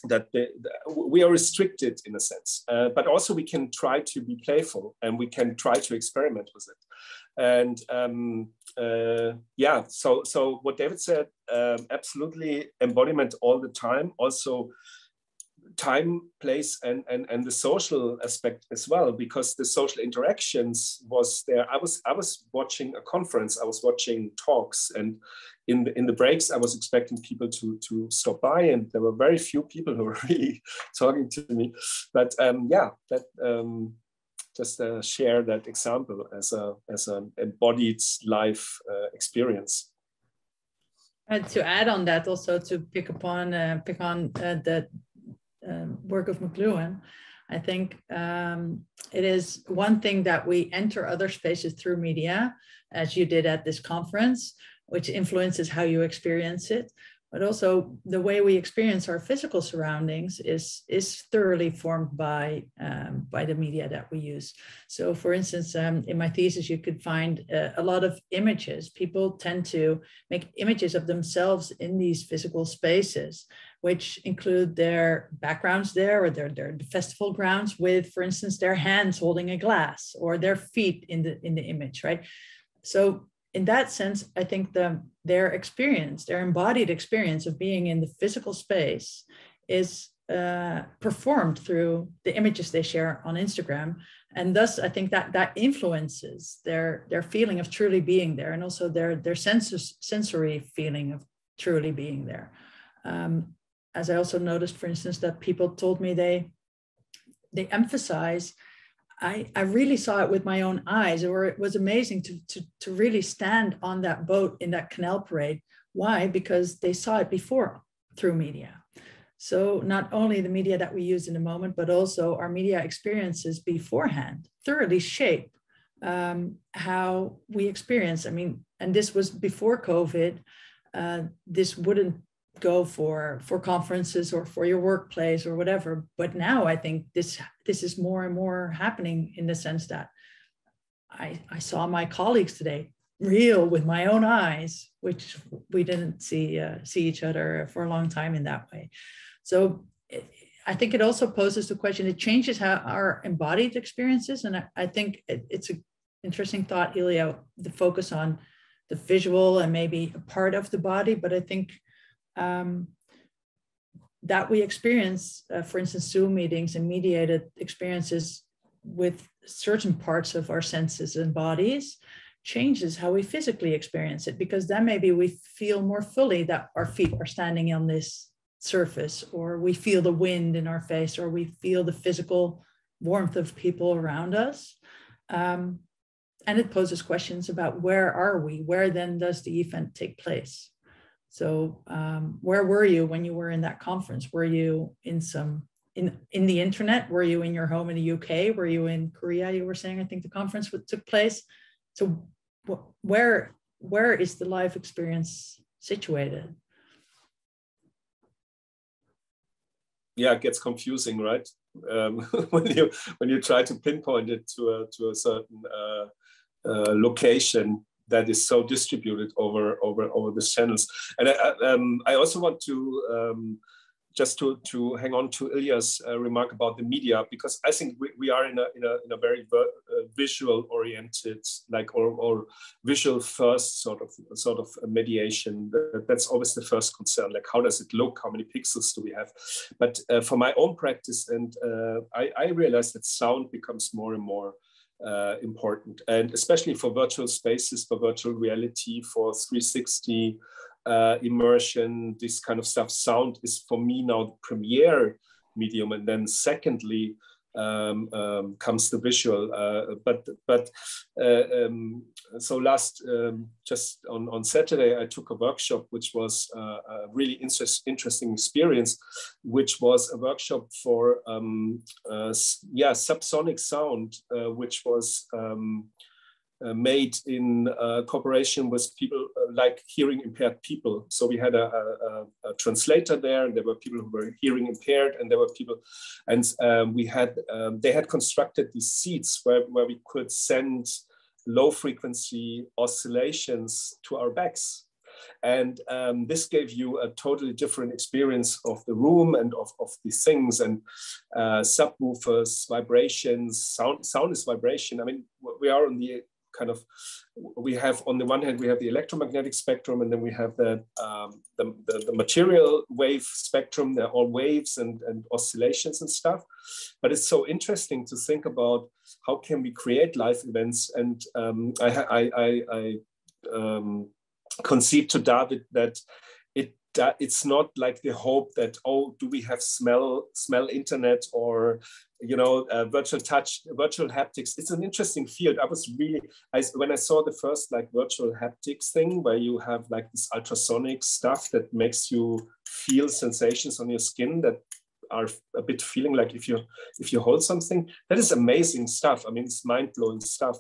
Speaker 3: that we are restricted in a sense, uh, but also we can try to be playful and we can try to experiment with it. And um, uh, yeah, so so what David said, um, absolutely embodiment all the time. Also, time, place, and, and, and the social aspect as well, because the social interactions was there. I was I was watching a conference, I was watching talks, and in the in the breaks, I was expecting people to to stop by, and there were very few people who were really talking to me. But um, yeah, that um, just uh, share that example as a as an embodied life uh, experience.
Speaker 2: And to add on that, also to pick upon uh, pick on uh, the um, work of McLuhan, I think um, it is one thing that we enter other spaces through media, as you did at this conference, which influences how you experience it but also the way we experience our physical surroundings is is thoroughly formed by um, by the media that we use. So, for instance, um, in my thesis, you could find uh, a lot of images. People tend to make images of themselves in these physical spaces, which include their backgrounds there or their, their festival grounds with, for instance, their hands holding a glass or their feet in the in the image, right? So in that sense, I think the, their experience, their embodied experience of being in the physical space is uh, performed through the images they share on Instagram. And thus, I think that that influences their, their feeling of truly being there and also their, their senses, sensory feeling of truly being there. Um, as I also noticed, for instance, that people told me they, they emphasize I, I really saw it with my own eyes, or it was amazing to, to, to really stand on that boat in that canal parade. Why? Because they saw it before through media. So not only the media that we use in the moment, but also our media experiences beforehand thoroughly shape um, how we experience. I mean, and this was before COVID. Uh, this wouldn't go for for conferences or for your workplace or whatever. But now i think this this is more and more happening in the sense that i i saw my colleagues today real with my own eyes which we didn't see uh, see each other for a long time in that way. So it, i think it also poses the question it changes how our embodied experiences. And i, I think it, it's an interesting thought Ilja the focus on the visual and maybe a part of the body. But i think um, that we experience, uh, for instance, Zoom meetings and mediated experiences with certain parts of our senses and bodies changes how we physically experience it because then maybe we feel more fully that our feet are standing on this surface or we feel the wind in our face or we feel the physical warmth of people around us. Um, and it poses questions about where are we? Where then does the event take place so um, where were you when you were in that conference? Were you in some in in the internet? Were you in your home in the UK? Were you in Korea? You were saying I think the conference took place. So where where is the live experience situated?
Speaker 3: Yeah, it gets confusing, right? Um, when you when you try to pinpoint it to a to a certain uh, uh, location that is so distributed over over over the channels. And I, um, I also want to um, just to to hang on to Ilja's uh, remark about the media because I think we, we are in a in a, in a very uh, visual oriented like or, or visual first sort of sort of mediation. That's always the first concern. Like how does it look? How many pixels do we have? But uh, for my own practice, and uh, I, I realized that sound becomes more and more uh, important. And especially for virtual spaces, for virtual reality, for 360 uh, immersion, this kind of stuff, sound is for me now the premier medium. And then secondly, um, um, comes the visual. Uh, but but uh, um, so last um, just on, on Saturday, I took a workshop which was uh, a really interest, interesting experience, which was a workshop for um, uh, yeah subsonic sound, uh, which was um, made in uh, cooperation with people uh, like hearing impaired people. So we had a, a, a, translator there, and there were people who were hearing impaired, and there were people, and um, we had um, they had constructed these seats where, where we could send low frequency oscillations to our backs. And um, this gave you a totally different experience of the room and of, of these things and uh, subwoofers, vibrations, sound, sound is vibration. I mean, we are on the kind of we have on the one hand we have the electromagnetic spectrum and then we have the um, the, the, the, material wave spectrum. They're all waves and, and oscillations and stuff. But it's so interesting to think about how can we create live events. And um, I, I, I, I um, concede to Dawid that it it's not like the hope that oh do we have smell smell internet or you know, uh, virtual touch, virtual haptics. It's an interesting field. I was really, I, when I saw the first like virtual haptics thing, where you have like this ultrasonic stuff that makes you feel sensations on your skin that are a bit feeling like if you if you hold something, that is amazing stuff. I mean, it's mind blowing stuff.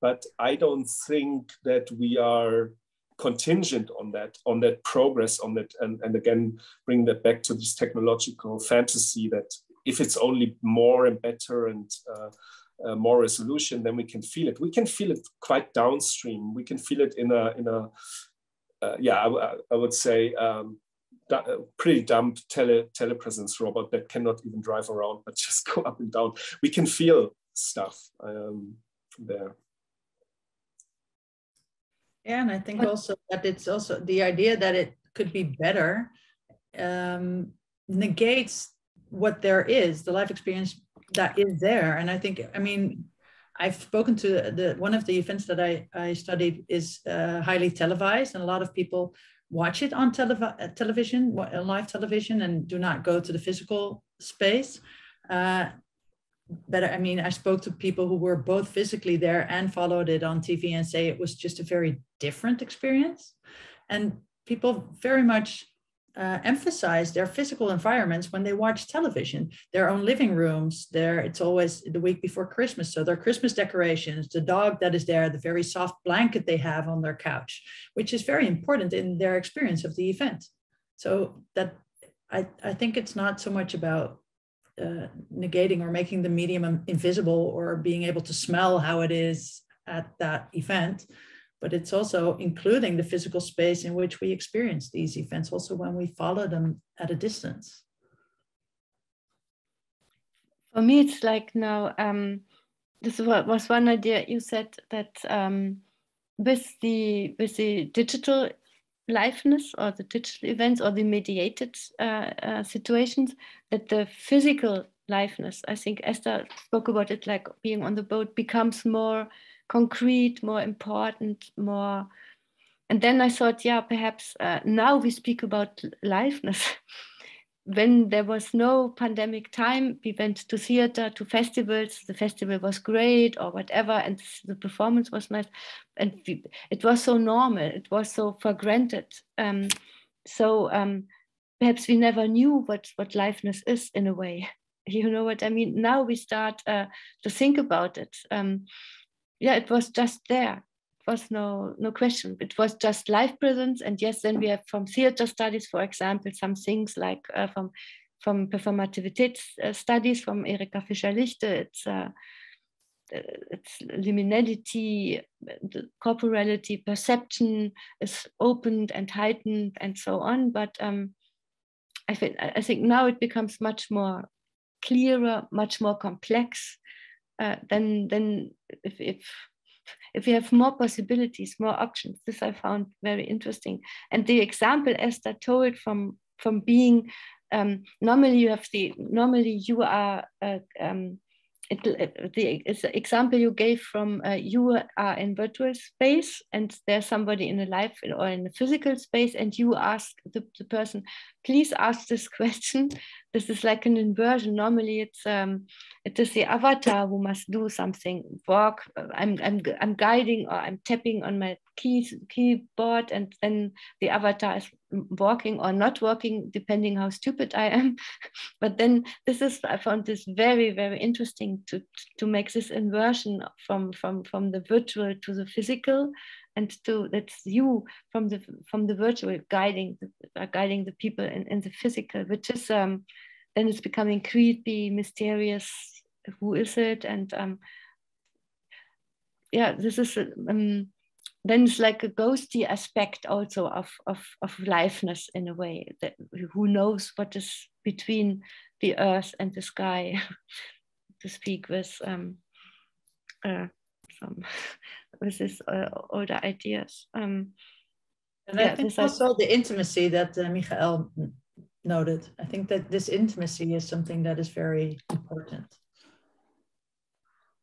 Speaker 3: But I don't think that we are contingent on that, on that progress, on that, and, and again, bring that back to this technological fantasy that if it's only more and better and uh, uh, more resolution, then we can feel it. We can feel it quite downstream. We can feel it in a in a uh, yeah, I, I, would say um, pretty dumb tele telepresence robot that cannot even drive around but just go up and down. We can feel stuff um, there.
Speaker 2: Yeah, and I think also that it's also the idea that it could be better um, negates what there is, the life experience that is there. And I think, I mean, I've spoken to the one of the events that I, I studied is uh, highly televised, and a lot of people watch it on telev- television, live television, and do not go to the physical space. Uh, but I mean, I spoke to people who were both physically there and followed it on TV and say it was just a very different experience. And people very much uh, emphasize their physical environments when they watch television their own living rooms there it's always the week before christmas so their christmas decorations the dog that is there the very soft blanket they have on their couch which is very important in their experience of the event. So that i, I think it's not so much about uh, negating or making the medium invisible or being able to smell how it is at that event but it's also including the physical space in which we experience these events, also when we follow them at a distance.
Speaker 1: For me, it's like now, um, this was one idea you said that um, with the with the digital liveness or the digital events or the mediated uh, uh, situations, that the physical liveness, I think Esther spoke about it like being on the boat, becomes more concrete, more important, more. And then I thought, yeah, perhaps uh, now we speak about liveness. when there was no pandemic time, we went to theater, to festivals. The festival was great, or whatever, and the performance was nice, and we, it was so normal. It was so for granted. Um, so um, perhaps we never knew what what liveness is in a way. You know what I mean? Now we start uh, to think about it. Um, yeah, it was just there. It was no no question. It was just live presence. And yes, then we have from theater studies, for example, some things like uh, from from performativity uh, studies from Erika Fischer-Lichte. It's uh, it's liminality, corporality, perception is opened and heightened and so on. But um, I think I think now it becomes much more clearer, much more complex, uh, then then if, if if we have more possibilities, more options, this I found very interesting. And the example Esther told from from being um, normally you have the normally you are uh, um, it, the example you gave from uh, you are in virtual space and there's somebody in a live or in a physical space and you ask the, the person please ask this question. This is like an inversion. Normally it's um, it is the avatar who must do something walk i'm i'm, I'm guiding or i'm tapping on my keyboard and then the avatar is walking or not walking depending how stupid i am. But then this is i found this very very interesting to to make this inversion from from from the virtual to the physical and to that's you from the from the virtual guiding uh, guiding the people in, in the physical which is um then it's becoming creepy mysterious who is it? And um yeah this is um then it's like a ghosty aspect also of, of, of liveness in a way that who knows what is between the earth and the sky to speak with um, uh, some with his uh, older ideas um,
Speaker 2: and yeah, I think also the intimacy that uh, Michael noted. I think that this intimacy is something that is very important.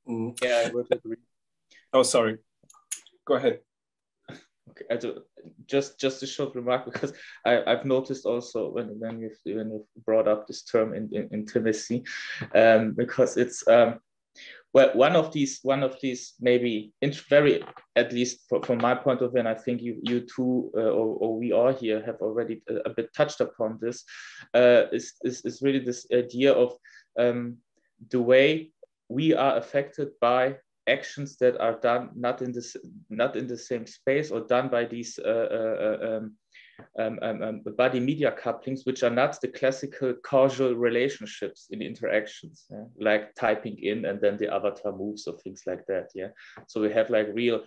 Speaker 3: Mm, yeah, I would agree. Oh, sorry. Go ahead.
Speaker 4: Okay, also just just a short remark because I, I've noticed also when when you've when you've brought up this term in, in intimacy, um, because it's um, well one of these one of these maybe very at least for, from my point of view, and I think you you two uh, or, or, we all here have already a, a bit touched upon this, uh, is, is is really this idea of um, the way we are affected by actions that are done not in this not in the same space or done by these uh, uh, uh um, um, um, um, body media couplings, which are not the classical causal relationships in interactions, yeah? like typing in and then the avatar moves or things like that. Yeah. So we have like real,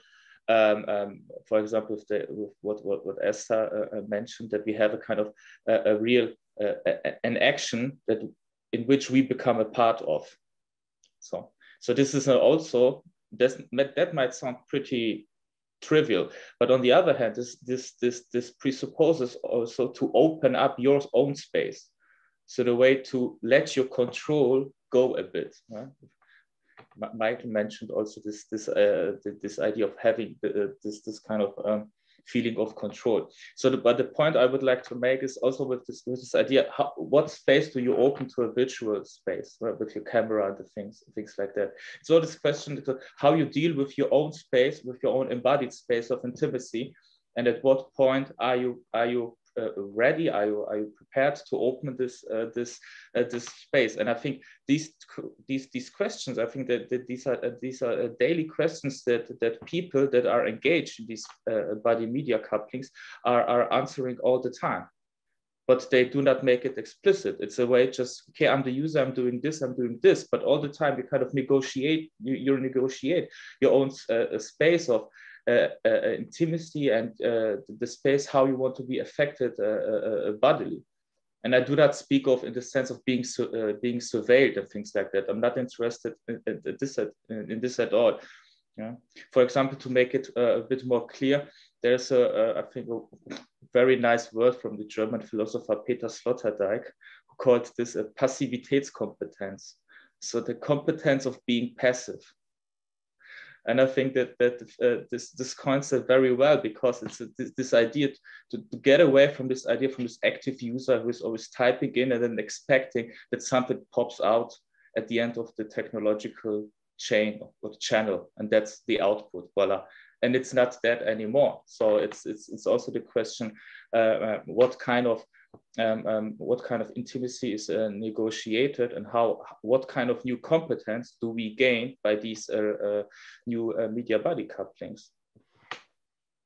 Speaker 4: um, um, for example, the, with what, what, what Esther uh, uh mentioned, that we have a kind of uh, a real, uh, an action that in which we become a part of. So so this is also, that might sound pretty trivial, but on the other hand, this, this, this, this presupposes also to open up your own space. So the way to let your control go a bit. Right? Michael mentioned also this this uh, this idea of having uh, this this kind of um, feeling of control. So, the, but the point I would like to make is also with this, with this idea, how, what space do you open to a virtual space right, with your camera and the things, things like that. So this question, how you deal with your own space, with your own embodied space of intimacy, and at what point are you are you ready? Are you are you prepared to open this uh, this uh, this space? And I think these these these questions, I think that, that these are uh, these are uh, daily questions that that people that are engaged in these uh, body media couplings are are answering all the time but they do not make it explicit. It's a way just, okay, I'm the user, I'm doing this, I'm doing this, but all the time you kind of negotiate, you, you negotiate your own uh, space of uh, uh, intimacy and uh, the space how you want to be affected bodily. And I do not speak of in the sense of being being surveilled and things like that. I'm not interested in, in this at, in this at all. Yeah. For example, to make it uh, a bit more clear, there's a, a I think a very nice word from the German philosopher Peter Sloterdijk who called this a Passivitätskompetenz. So the competence of being passive. And I think that that uh, this this concept very well because it's a, this, this, idea to, to, get away from this idea from this active user who is always typing in and then expecting that something pops out at the end of the technological chain or channel, and that's the output. Voila. And it's not that anymore. So it's it's it's also the question: uh, uh, what kind of um, um, what kind of intimacy is uh, negotiated and how what kind of new competence do we gain by these uh, uh, new uh, media body couplings?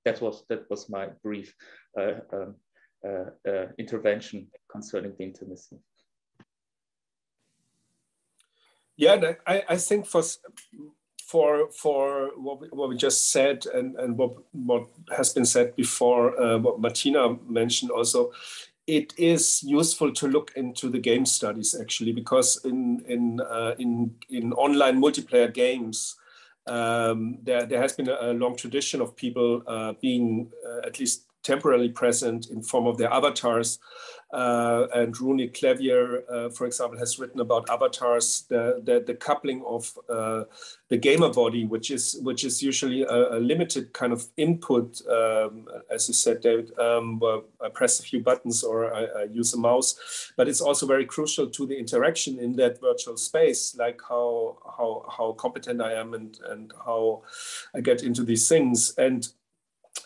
Speaker 4: That was that was my brief uh, um, intervention concerning the intimacy.
Speaker 3: Yeah I, I think for for for what we, what we just said and, and what what has been said before, uh, what Martina mentioned also, it is useful to look into the game studies actually because in in uh, in in online multiplayer games um, there there has been a, long tradition of people uh, being uh, at least temporarily present in form of their avatars. Uh, and Rune Klevjer, uh, for example, has written about avatars, the, the, the coupling of uh, the gamer body, which is which is usually a, a limited kind of input, um, as you said, Dawid, um, I press a few buttons or I, I, use a mouse, but it's also very crucial to the interaction in that virtual space, like how how how competent I am and and how I get into these things, and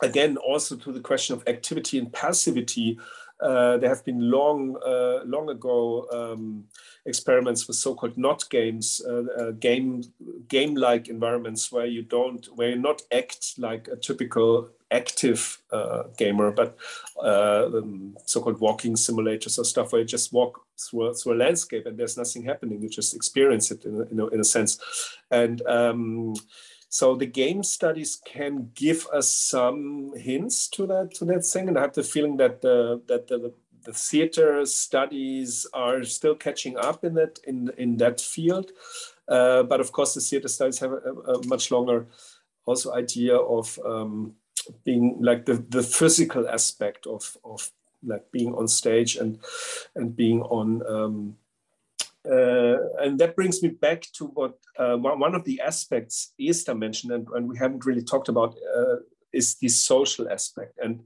Speaker 3: again also to the question of activity and passivity. Uh, there have been long, uh, long ago um, experiments with so-called not games, uh, uh game, game-like environments where you don't, where you not act like a typical active uh, gamer, but uh, um, so-called walking simulators or stuff where you just walk through a, through a landscape and there's nothing happening. You just experience it in a, in a, in a sense, and. Um, so the game studies can give us some hints to that to that thing, and I have the feeling that the that the, the theater studies are still catching up in that in in that field. Uh, but of course, the theater studies have a, a much longer also idea of um, being like the, the physical aspect of of like being on stage and and being on um, uh, and that brings me back to what uh, one of the aspects Esther mentioned, and, and, we haven't really talked about uh, is the social aspect. And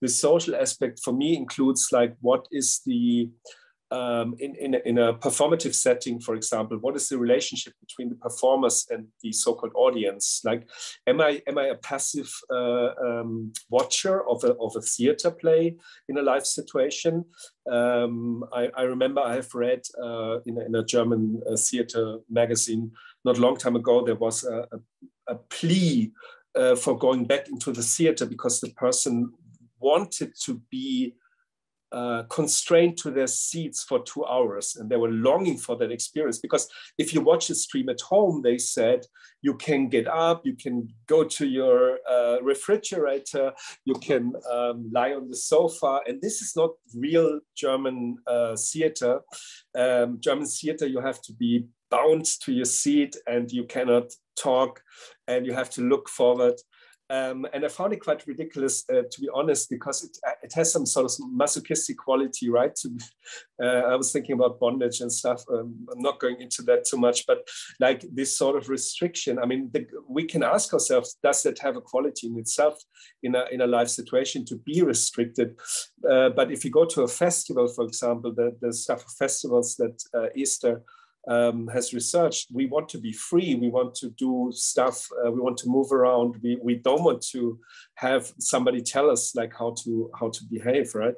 Speaker 3: the social aspect for me includes like what is the um, in, in a, in, a, performative setting, for example, what is the relationship between the performers and the so-called audience? Like, am I am I a passive uh, um, watcher of a, of a theater play in a live situation? Um, I, I, remember I have read uh, in, a, in, a, German uh, theater magazine not a long time ago there was a, a plea uh, for going back into the theater because the person wanted to be uh, constrained to their seats for two hours and they were longing for that experience because if you watch the stream at home they said you can get up you can go to your uh, refrigerator you can um, lie on the sofa and this is not real german uh, theater. Um, german theater you have to be bound to your seat and you cannot talk and you have to look forward um, and I found it quite ridiculous, uh, to be honest, because it, uh, it has some sort of masochistic quality, right? To, uh, I was thinking about bondage and stuff. Um, I'm not going into that too much, but like this sort of restriction. I mean, the, we can ask ourselves, does that have a quality in itself in a, in a life situation to be restricted? Uh, but if you go to a festival, for example, the, the stuff of festivals that uh, Esther um, has researched, we want to be free. We want to do stuff. Uh, we want to move around. We, we don't want to have somebody tell us like how to how to behave, right?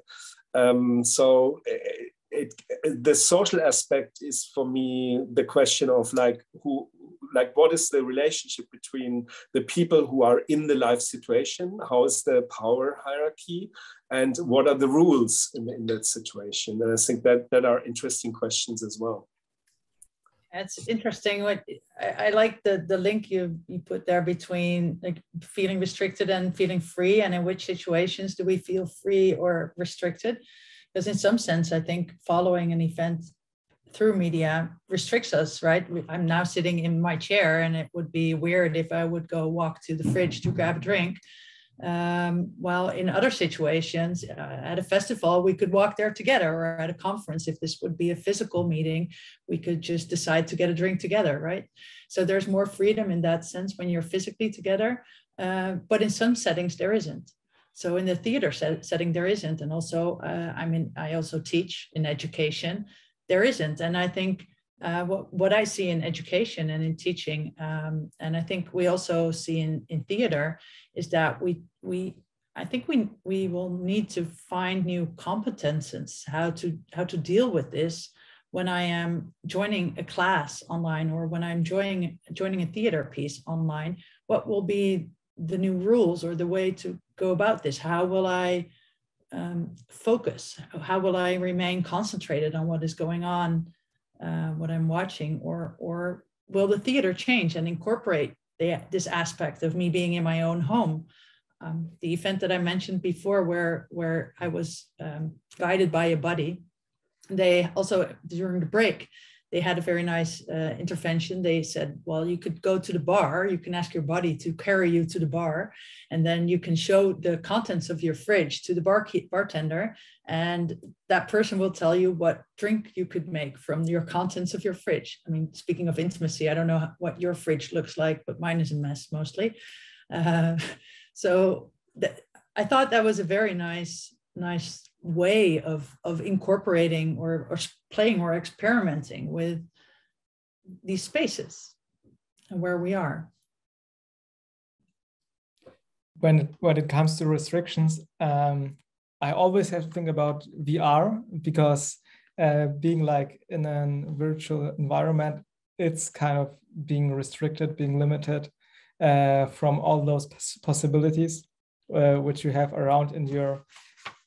Speaker 3: Um, so it, it, the social aspect is for me the question of like who like what is the relationship between the people who are in the life situation how is the power hierarchy and what are the rules in, in that situation and i think that that are interesting questions as well
Speaker 2: it's interesting. What I, I, like the the link you you put there between like feeling restricted and feeling free, and in which situations do we feel free or restricted? Because in some sense, I think following an event through media restricts us, right? I'm now sitting in my chair, and it would be weird if I would go walk to the fridge to grab a drink um, while in other situations, uh, at a festival, we could walk there together, or at a conference, if this would be a physical meeting, we could just decide to get a drink together, right? So there's more freedom in that sense when you're physically together. Uh, but in some settings, there isn't. So in the theater set, setting, there isn't. And also, uh, I mean, I also teach in education, there isn't. And I think uh, what, what I see in education and in teaching, um, and I think we also see in, in theater, is that we we I think we we will need to find new competences how to how to deal with this when I am joining a class online or when I'm joining joining a theater piece online. What will be the new rules or the way to go about this? How will I um, focus? How will I remain concentrated on what is going on uh, what I'm watching, or or will the theater change and incorporate the, this aspect of me being in my own home? Um, the event that I mentioned before, where where I was um, guided by a buddy, they also during the break they had a very nice uh, intervention. They said, well, you could go to the bar, you can ask your buddy to carry you to the bar, and then you can show the contents of your fridge to the bar bartender, and that person will tell you what drink you could make from your contents of your fridge. I mean, speaking of intimacy, I don't know what your fridge looks like, but mine is a mess mostly. Uh, so I thought that was a very nice, nice way of of incorporating or, or playing or experimenting with these spaces and where we are.
Speaker 5: When it, when it comes to restrictions um, i always have to think about vr because uh, being like in a virtual environment it's kind of being restricted being limited uh, from all those possibilities uh, which you have around in your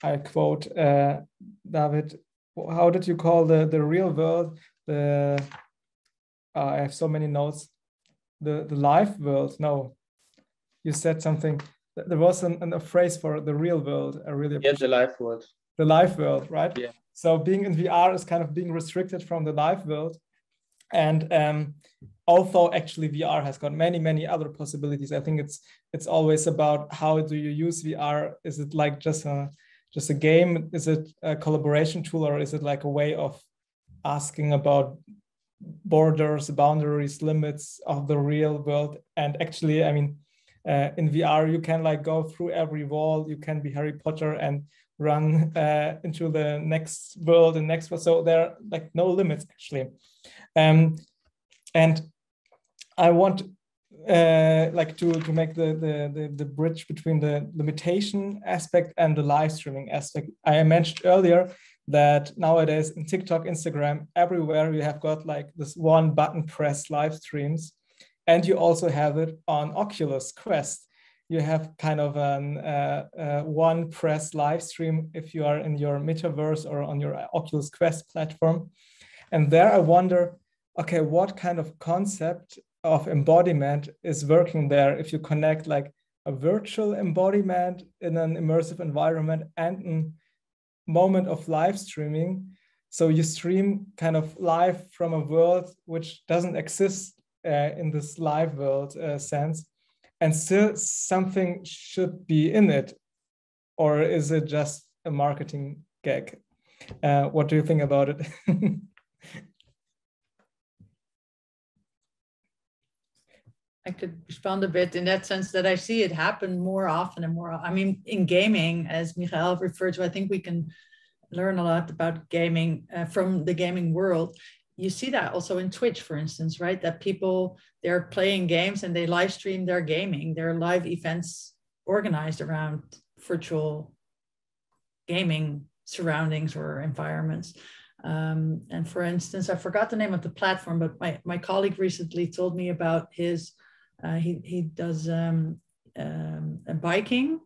Speaker 5: I quote uh, Dawid. How did you call the the real world? The uh, I have so many notes. The the life world. No, you said something. There was an, an, a phrase for the real world. I really
Speaker 4: yeah, the life world.
Speaker 5: The life world, right?
Speaker 4: Yeah.
Speaker 5: So being in VR is kind of being restricted from the life world, and um, although actually VR has got many many other possibilities, I think it's it's always about how do you use VR. Is it like just a just a game? Is it a collaboration tool or is it like a way of asking about borders, boundaries, limits of the real world? And actually, I mean, uh, in VR, you can like go through every wall. You can be Harry Potter and run uh, into the next world and next world. So there are like no limits actually. Um, and I want uh, like to to make the, the, the the bridge between the limitation aspect and the live streaming aspect. I mentioned earlier that nowadays in TikTok, Instagram, everywhere you have got like this one button press live streams, and you also have it on Oculus Quest. You have kind of an uh, uh, one press live stream if you are in your metaverse or on your Oculus Quest platform, and there I wonder, okay, what kind of concept of embodiment is working there if you connect like a virtual embodiment in an immersive environment and a moment of live streaming. So you stream kind of live from a world which doesn't exist uh, in this live world uh, sense, and still something should be in it, or is it just a marketing gag? Uh, what do you think about it?
Speaker 2: I could respond a bit in that sense that I see it happen more often and more. I mean, in gaming, as Michael referred to, I think we can learn a lot about gaming uh, from the gaming world. You see that also in Twitch, for instance, right? That people they're playing games and they live stream their gaming. There are live events organized around virtual gaming surroundings or environments. Um, and for instance, I forgot the name of the platform, but my, my colleague recently told me about his uh, he, he does um, um, biking.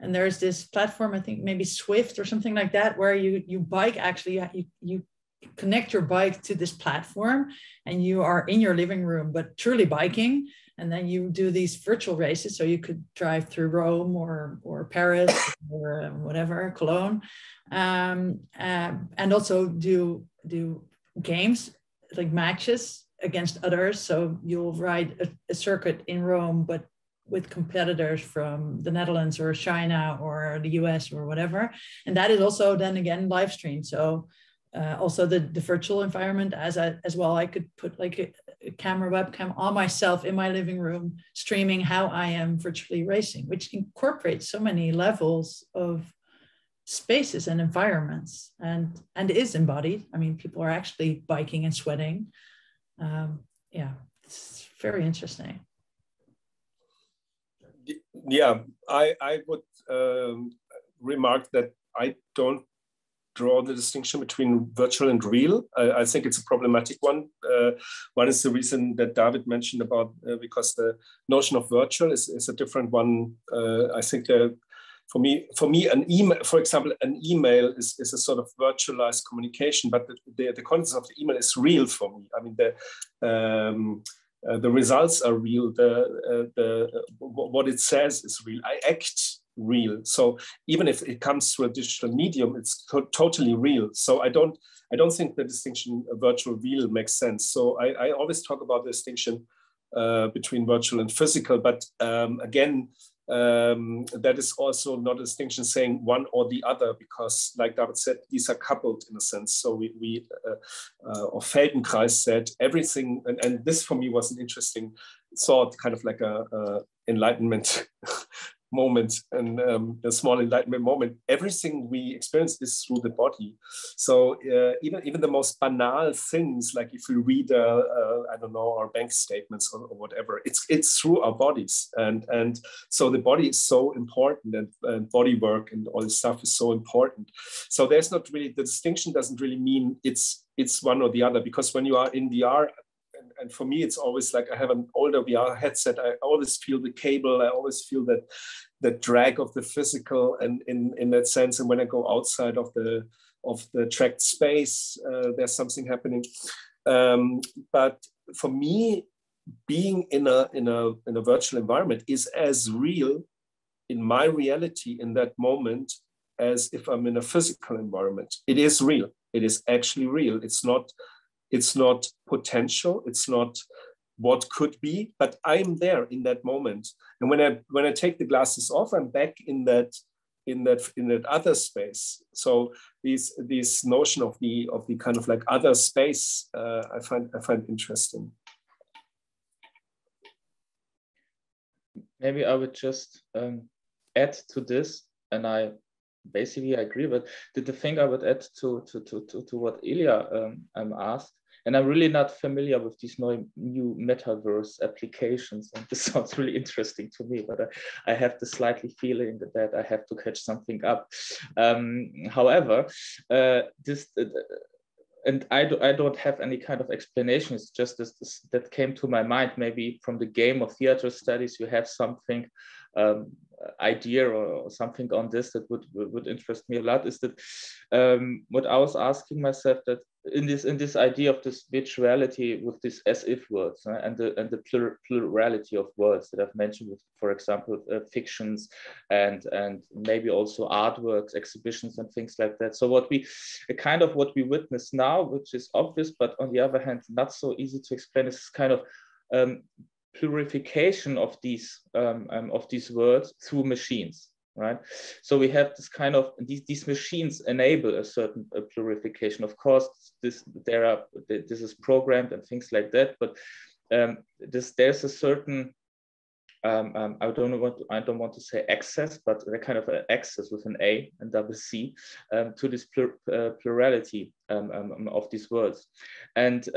Speaker 2: And there's this platform, I think maybe Zwift or something like that, where you, you bike actually, you, you connect your bike to this platform and you are in your living room, but truly biking. And then you do these virtual races. So you could drive through Rome or, or Paris or uh, whatever, Cologne. Um, uh, and also do, do games like matches against others. So you'll ride a, a, circuit in Rome, but with competitors from the Netherlands or China or the US or whatever. And that is also then again live streamed. So uh, also the, the virtual environment as as well. I could put like a, a camera webcam on myself in my living room, streaming how I am virtually racing, which incorporates so many levels of spaces and environments and and is embodied. I mean, people are actually biking and sweating um, yeah, it's very interesting.
Speaker 3: Yeah, I, I would um, remark that I don't draw the distinction between virtual and real. I, I think it's a problematic one. Uh, one is the reason that Dawid mentioned about uh, because the notion of virtual is, is a different one. Uh, I think the for me, for me, an email, for example, an email is, is a sort of virtualized communication, but the, the, the content of the email is real for me. I mean, the um, uh, the results are real. The uh, the uh, what it says is real. I act real. So even if it comes through a digital medium, it's totally real. So I don't I don't think the distinction virtual real makes sense. So I, I always talk about the distinction uh, between virtual and physical. But um, again, um, that is also not a distinction saying one or the other, because like Dawid said, these are coupled in a sense. So we, we uh, uh, or Feldenkrais said everything, and, and this for me was an interesting thought, kind of like a, a enlightenment moment and um, a small enlightenment moment. Everything we experience is through the body. So uh, even even the most banal things, like if we read, uh, uh, I don't know, our bank statements or, or, whatever, it's it's through our bodies, and and so the body is so important, and, and body work and all this stuff is so important. So there's not really the distinction doesn't really mean it's it's one or the other because when you are in VR and for me, it's always like I have an older VR headset. I always feel the cable. I always feel that the drag of the physical, and in in that sense. And when I go outside of the of the tracked space, uh, there's something happening. Um, but for me, being in a in a in a virtual environment is as real in my reality in that moment as if I'm in a physical environment. It is real. It is actually real. It's not it's not potential. It's not what could be but i'm there in that moment. And when i when i take the glasses off i'm back in that in that in that other space. So these this notion of the of the kind of like other space uh, i find i find interesting.
Speaker 4: Maybe I would just um, add to this, and I basically I agree, but the, the thing I would add to to to to, to what Ilja um, um, asked, and I'm really not familiar with these new, new metaverse applications, and this sounds really interesting to me, but I, I have the slightly feeling that I have to catch something up. Um, however, uh, this. Uh, and I, do, I don't have any kind of explanation. It's just this, this, that came to my mind. Maybe from the game of theater studies, you have something um, idea or, something on this that would would interest me a lot. Is that um, what I was asking myself that in this in this idea of this virtuality with this as if words uh, and the and the plur plurality of words that I've mentioned with, for example, uh, fictions and and maybe also artworks, exhibitions and things like that. So what we kind of what we witness now, which is obvious, but on the other hand, not so easy to explain, is kind of um, purification of these um, um, of these words through machines right? So we have this kind of these, these machines enable a certain purification. Of course, this there are this is programmed and things like that, but um, this there's a certain um, um, I don't what I don't want to say access, but a kind of an access with an A and double C um, to this plur, uh, plurality um, um, of these words, and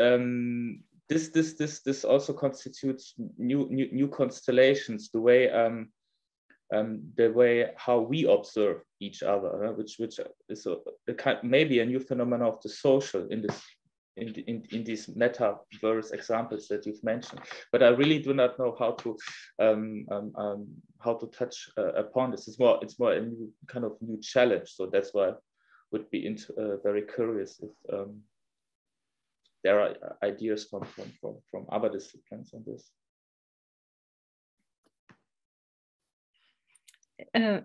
Speaker 4: this this this this also constitutes new new, new constellations. The way um, um, the way how we observe each other, uh, which which is a, a maybe a new phenomenon of the social in this in, in, in these metaverse examples that you've mentioned. But I really do not know how to um, um, um, how to touch uh, upon this. It's more it's more a new kind of new challenge. So that's why I would be into, uh, very curious if um, there are ideas from, from, from, from other disciplines on this.
Speaker 1: uh,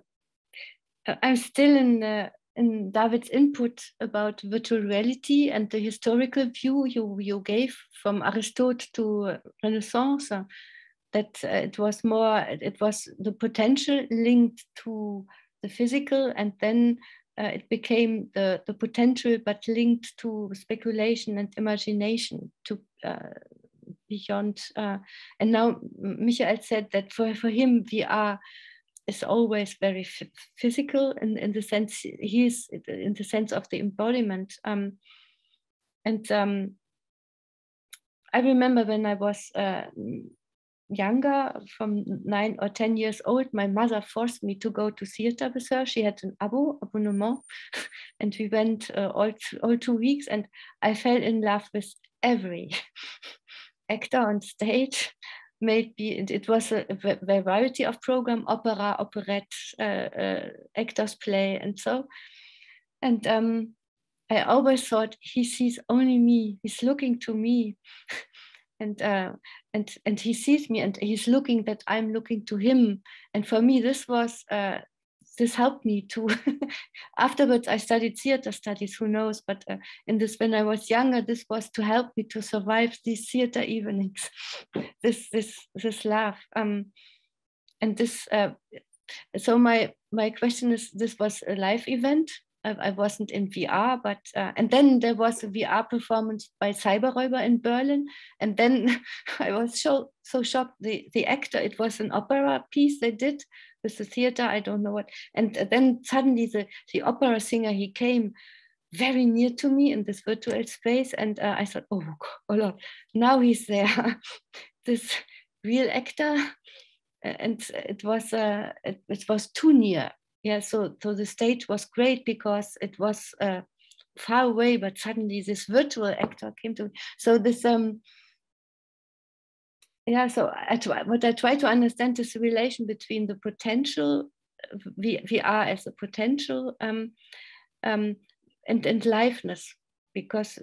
Speaker 1: I'm still in uh, in Dawid's input about virtual reality and the historical view you you gave from Aristotle to Renaissance. Uh, that it was more it was the potential linked to the physical, and then uh, it became the the potential but linked to speculation and imagination to uh, beyond. Uh, and now Michael said that for for him vr is always very physical in, in the sense he is in the sense of the embodiment um, and um, i remember when i was uh, younger from nine or ten years old my mother forced me to go to theater with her. She had an abo abonnement and we went uh, all, all two weeks and i fell in love with every actor on stage. Maybe it was a, variety of program opera operette uh, uh, actors play and so. And um, i always thought he sees only me. He's looking to me and uh, and and he sees me and he's looking that i'm looking to him. And for me this was uh, this helped me to afterwards i studied theater studies who knows but uh, in this when i was younger this was to help me to survive these theater evenings this this this laugh. Um and this uh, so my my question is this was a live event I, wasn't in VR, but uh, and then there was a VR performance by Cyberräuber in Berlin, and then I was so so shocked. The the actor, it was an opera piece they did with the theater. I don't know what, and then suddenly the the opera singer he came very near to me in this virtual space, and uh, I thought, oh, oh Lord, now he's there, this real actor, and it was uh, it, it was too near yeah so so the stage was great because it was uh, far away but suddenly this virtual actor came to me. So this um yeah so I try, what i try to understand is the relation between the potential vr as a potential um, um, and and liveness because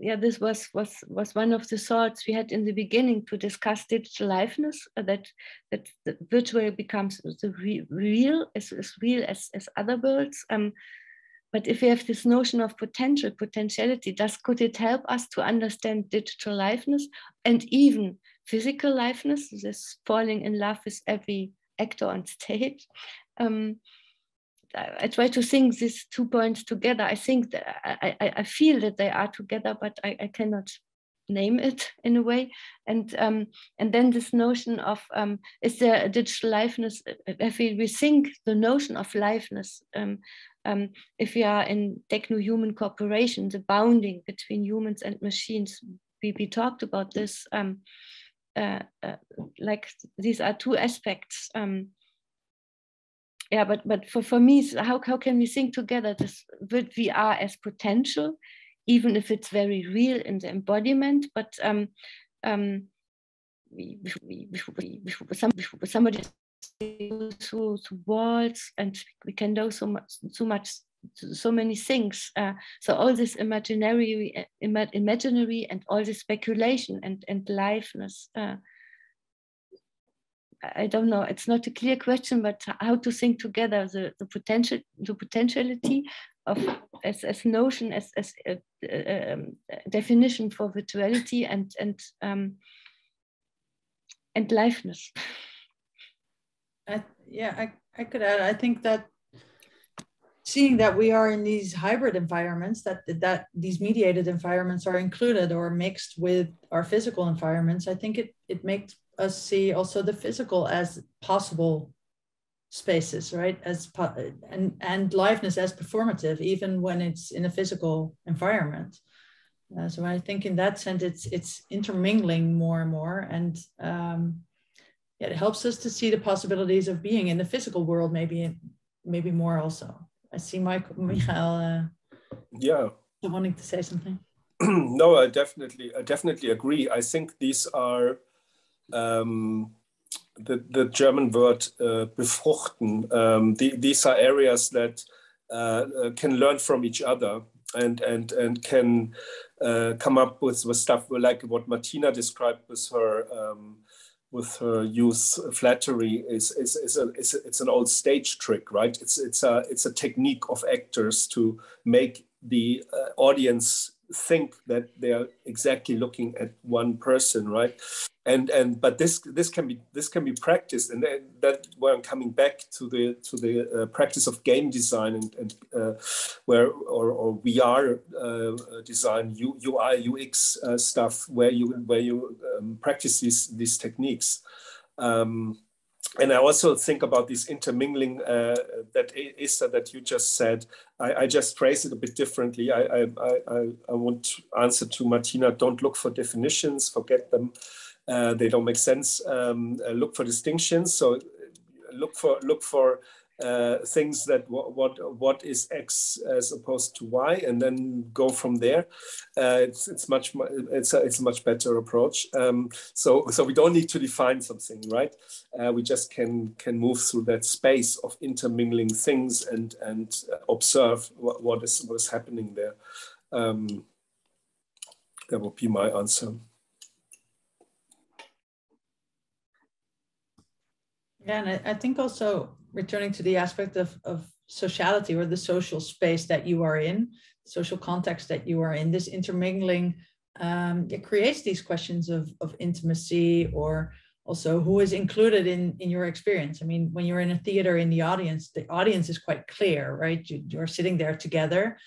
Speaker 1: yeah, this was was was one of the thoughts we had in the beginning to discuss digital liveness. Uh, that that the virtual becomes the re real as, as real as as other worlds. Um, but if we have this notion of potential, potentiality, does could it help us to understand digital liveness and even physical liveness? This falling in love with every actor on stage. Um, I try to think these two points together. I think that I, I, I feel that they are together, but I, I cannot name it in a way and um, and then this notion of um, is there a digital liveness if we rethink the notion of liveness um, um, if we are in techno-human cooperation the bounding between humans and machines we, we talked about this um, uh, uh, like these are two aspects um, yeah but but for, for me how, how can we think together? This with vr as potential even if it's very real in the embodiment but um, um, we, we, we, some, somebody through, through walls and we can do so much so much so many things uh, so all this imaginary imaginary and all this speculation and and liveness uh, I don't know. It's not a clear question, but how to think together the, the potential, the potentiality of as, as notion, as, as a, a, a definition for virtuality and and um, and liveness.
Speaker 2: I, yeah, I, I could add. I think that seeing that we are in these hybrid environments, that that these mediated environments are included or mixed with our physical environments, I think it it makes us see also the physical as possible spaces, right? As and and liveness as performative, even when it's in a physical environment. Uh, so I think in that sense, it's it's intermingling more and more, and um, it helps us to see the possibilities of being in the physical world, maybe maybe more also. I see Mike, Michael. Uh,
Speaker 3: yeah.
Speaker 2: Wanting to say something.
Speaker 3: no, I definitely, I definitely agree. I think these are um, the, the German word uh, befruchten. Um, the, these are areas that uh, can learn from each other and and and can uh, come up with, with stuff like what Martina described with her um, with her use flattery is is, is, a, is a, it's an old stage trick, right? It's it's a it's a technique of actors to make the uh, audience think that they're exactly looking at one person, right? and and but this this can be this can be practiced and that where i'm coming back to the to the uh, practice of game design and, and uh, where or, or vr uh, design ui ux uh, stuff where you where you um, practice these these techniques um, and I also think about this intermingling uh, that Esther that you just said. I, I, just phrase it a bit differently. I, I, I, I want to answer to Martina. Don't look for definitions. Forget them uh, they don't make sense. Um, uh, look for distinctions. So look for look for uh, things that what, what is X as opposed to Y, and then go from there. Uh, it's it's much it's a, it's a much better approach. Um, so so we don't need to define something, right? Uh, we just can can move through that space of intermingling things and and observe what, what is what is happening there. Um, that would be my answer.
Speaker 2: Yeah, and I, I think also returning to the aspect of, of sociality or the social space that you are in, social context that you are in, this intermingling, um, it creates these questions of, of intimacy or also who is included in, in your experience. I mean, when you're in a theater in the audience, the audience is quite clear, right? You, you're sitting there together.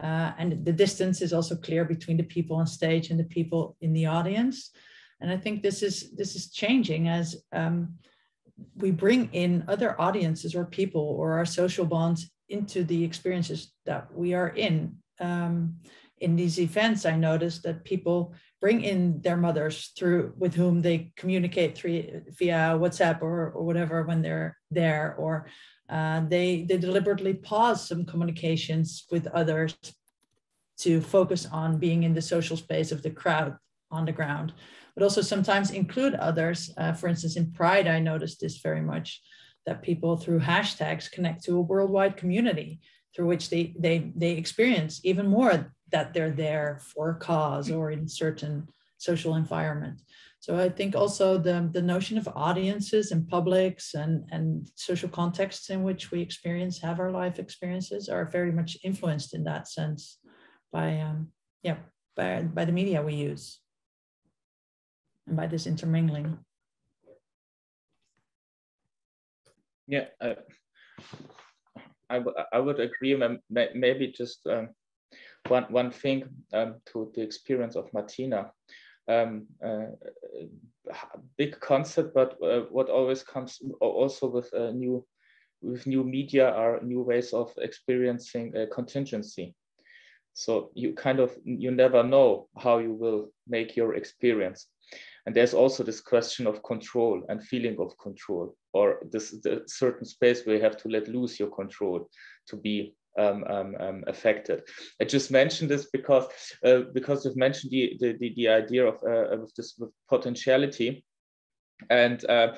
Speaker 2: Uh, and the distance is also clear between the people on stage and the people in the audience. And I think this is this is changing as um, we bring in other audiences or people or our social bonds into the experiences that we are in. Um, in these events, I noticed that people bring in their mothers through with whom they communicate through via WhatsApp or, or whatever when they're there, or uh, they they deliberately pause some communications with others to focus on being in the social space of the crowd on the ground but also sometimes include others. Uh, for instance, in Pride, I noticed this very much that people through hashtags connect to a worldwide community through which they they they experience even more that they're there for a cause or in certain social environment. So I think also the, the notion of audiences and publics and, and social contexts in which we experience, have our life experiences are very much influenced in that sense by, um, yeah, by, by the media we use and by this intermingling.
Speaker 4: Yeah, uh, I, I would agree. Maybe just um, one, one thing um, to the experience of Martina. um, uh, big concept, but uh, what always comes also with uh, new with new media are new ways of experiencing a contingency. So you kind of you never know how you will make your experience. And there's also this question of control and feeling of control, or this certain space where you have to let loose your control to be um, um, um, affected. I just mentioned this because uh, because you've mentioned the the, the, the idea of, uh, of this potentiality, and uh,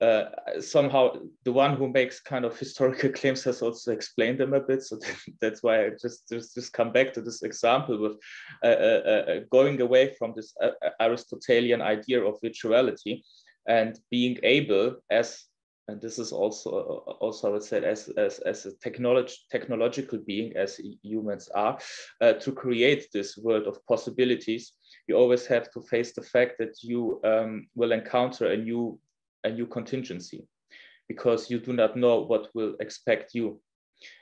Speaker 4: uh, somehow the one who makes kind of historical claims has also explained them a bit. So that's why I just just, just come back to this example with uh, uh, uh going away from this uh, Aristotelian idea of virtuality and being able as and this is also also I would say as as, as a technology technological being as humans are uh, to create this world of possibilities you always have to face the fact that you um, will encounter a new a new contingency because you do not know what will expect you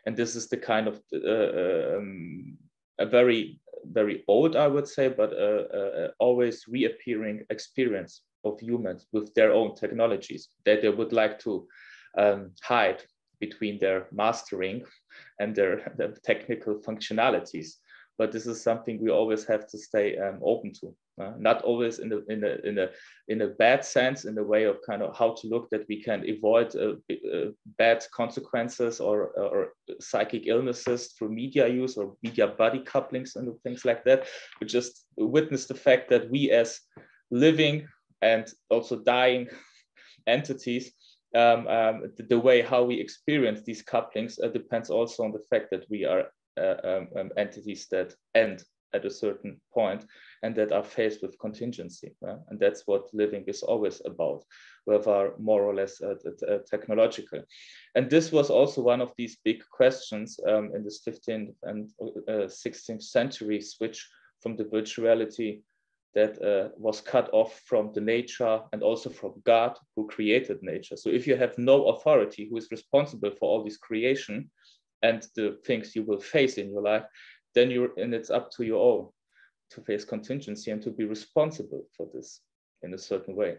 Speaker 4: and this is the kind of uh, um, a very very old i would say but uh, uh, always reappearing experience of humans with their own technologies that they would like to um, hide between their mastering and their, their, technical functionalities. But this is something we always have to stay um, open to. Uh, not always in a, in, a, in, a, in a bad sense, in the way of kind of how to look that we can avoid uh, uh, bad consequences or, or psychic illnesses through media use or media body couplings and things like that. We just witness the fact that we as living and also dying entities, um, um, the, the, way how we experience these couplings uh, depends also on the fact that we are uh, um, um entities that end at a certain point and that are faced with contingency. And that's what living is always about, whether more or less uh, uh, technological. And this was also one of these big questions um, in this 15th and 16th uh, century switch from the virtuality that uh, was cut off from the nature and also from God who created nature. So if you have no authority who is responsible for all this creation and the things you will face in your life, then you're and it's up to your own to face contingency and to be responsible for this in a certain way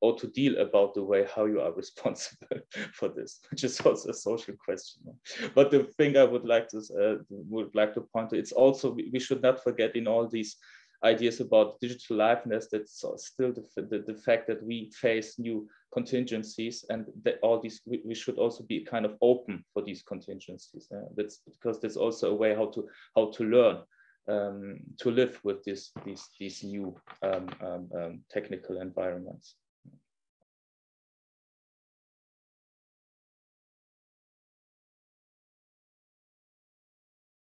Speaker 4: or to deal about the way how you are responsible for this, which is also a social question. But the thing I would like to uh, would like to point to, it's also we should not forget in all these ideas about digital liveness that's still the, the, the, fact that we face new contingencies and that all these we, we should also be kind of open for these contingencies. Uh, that's because there's also a way how to how to learn um, to live with this these these new um, um, um technical environments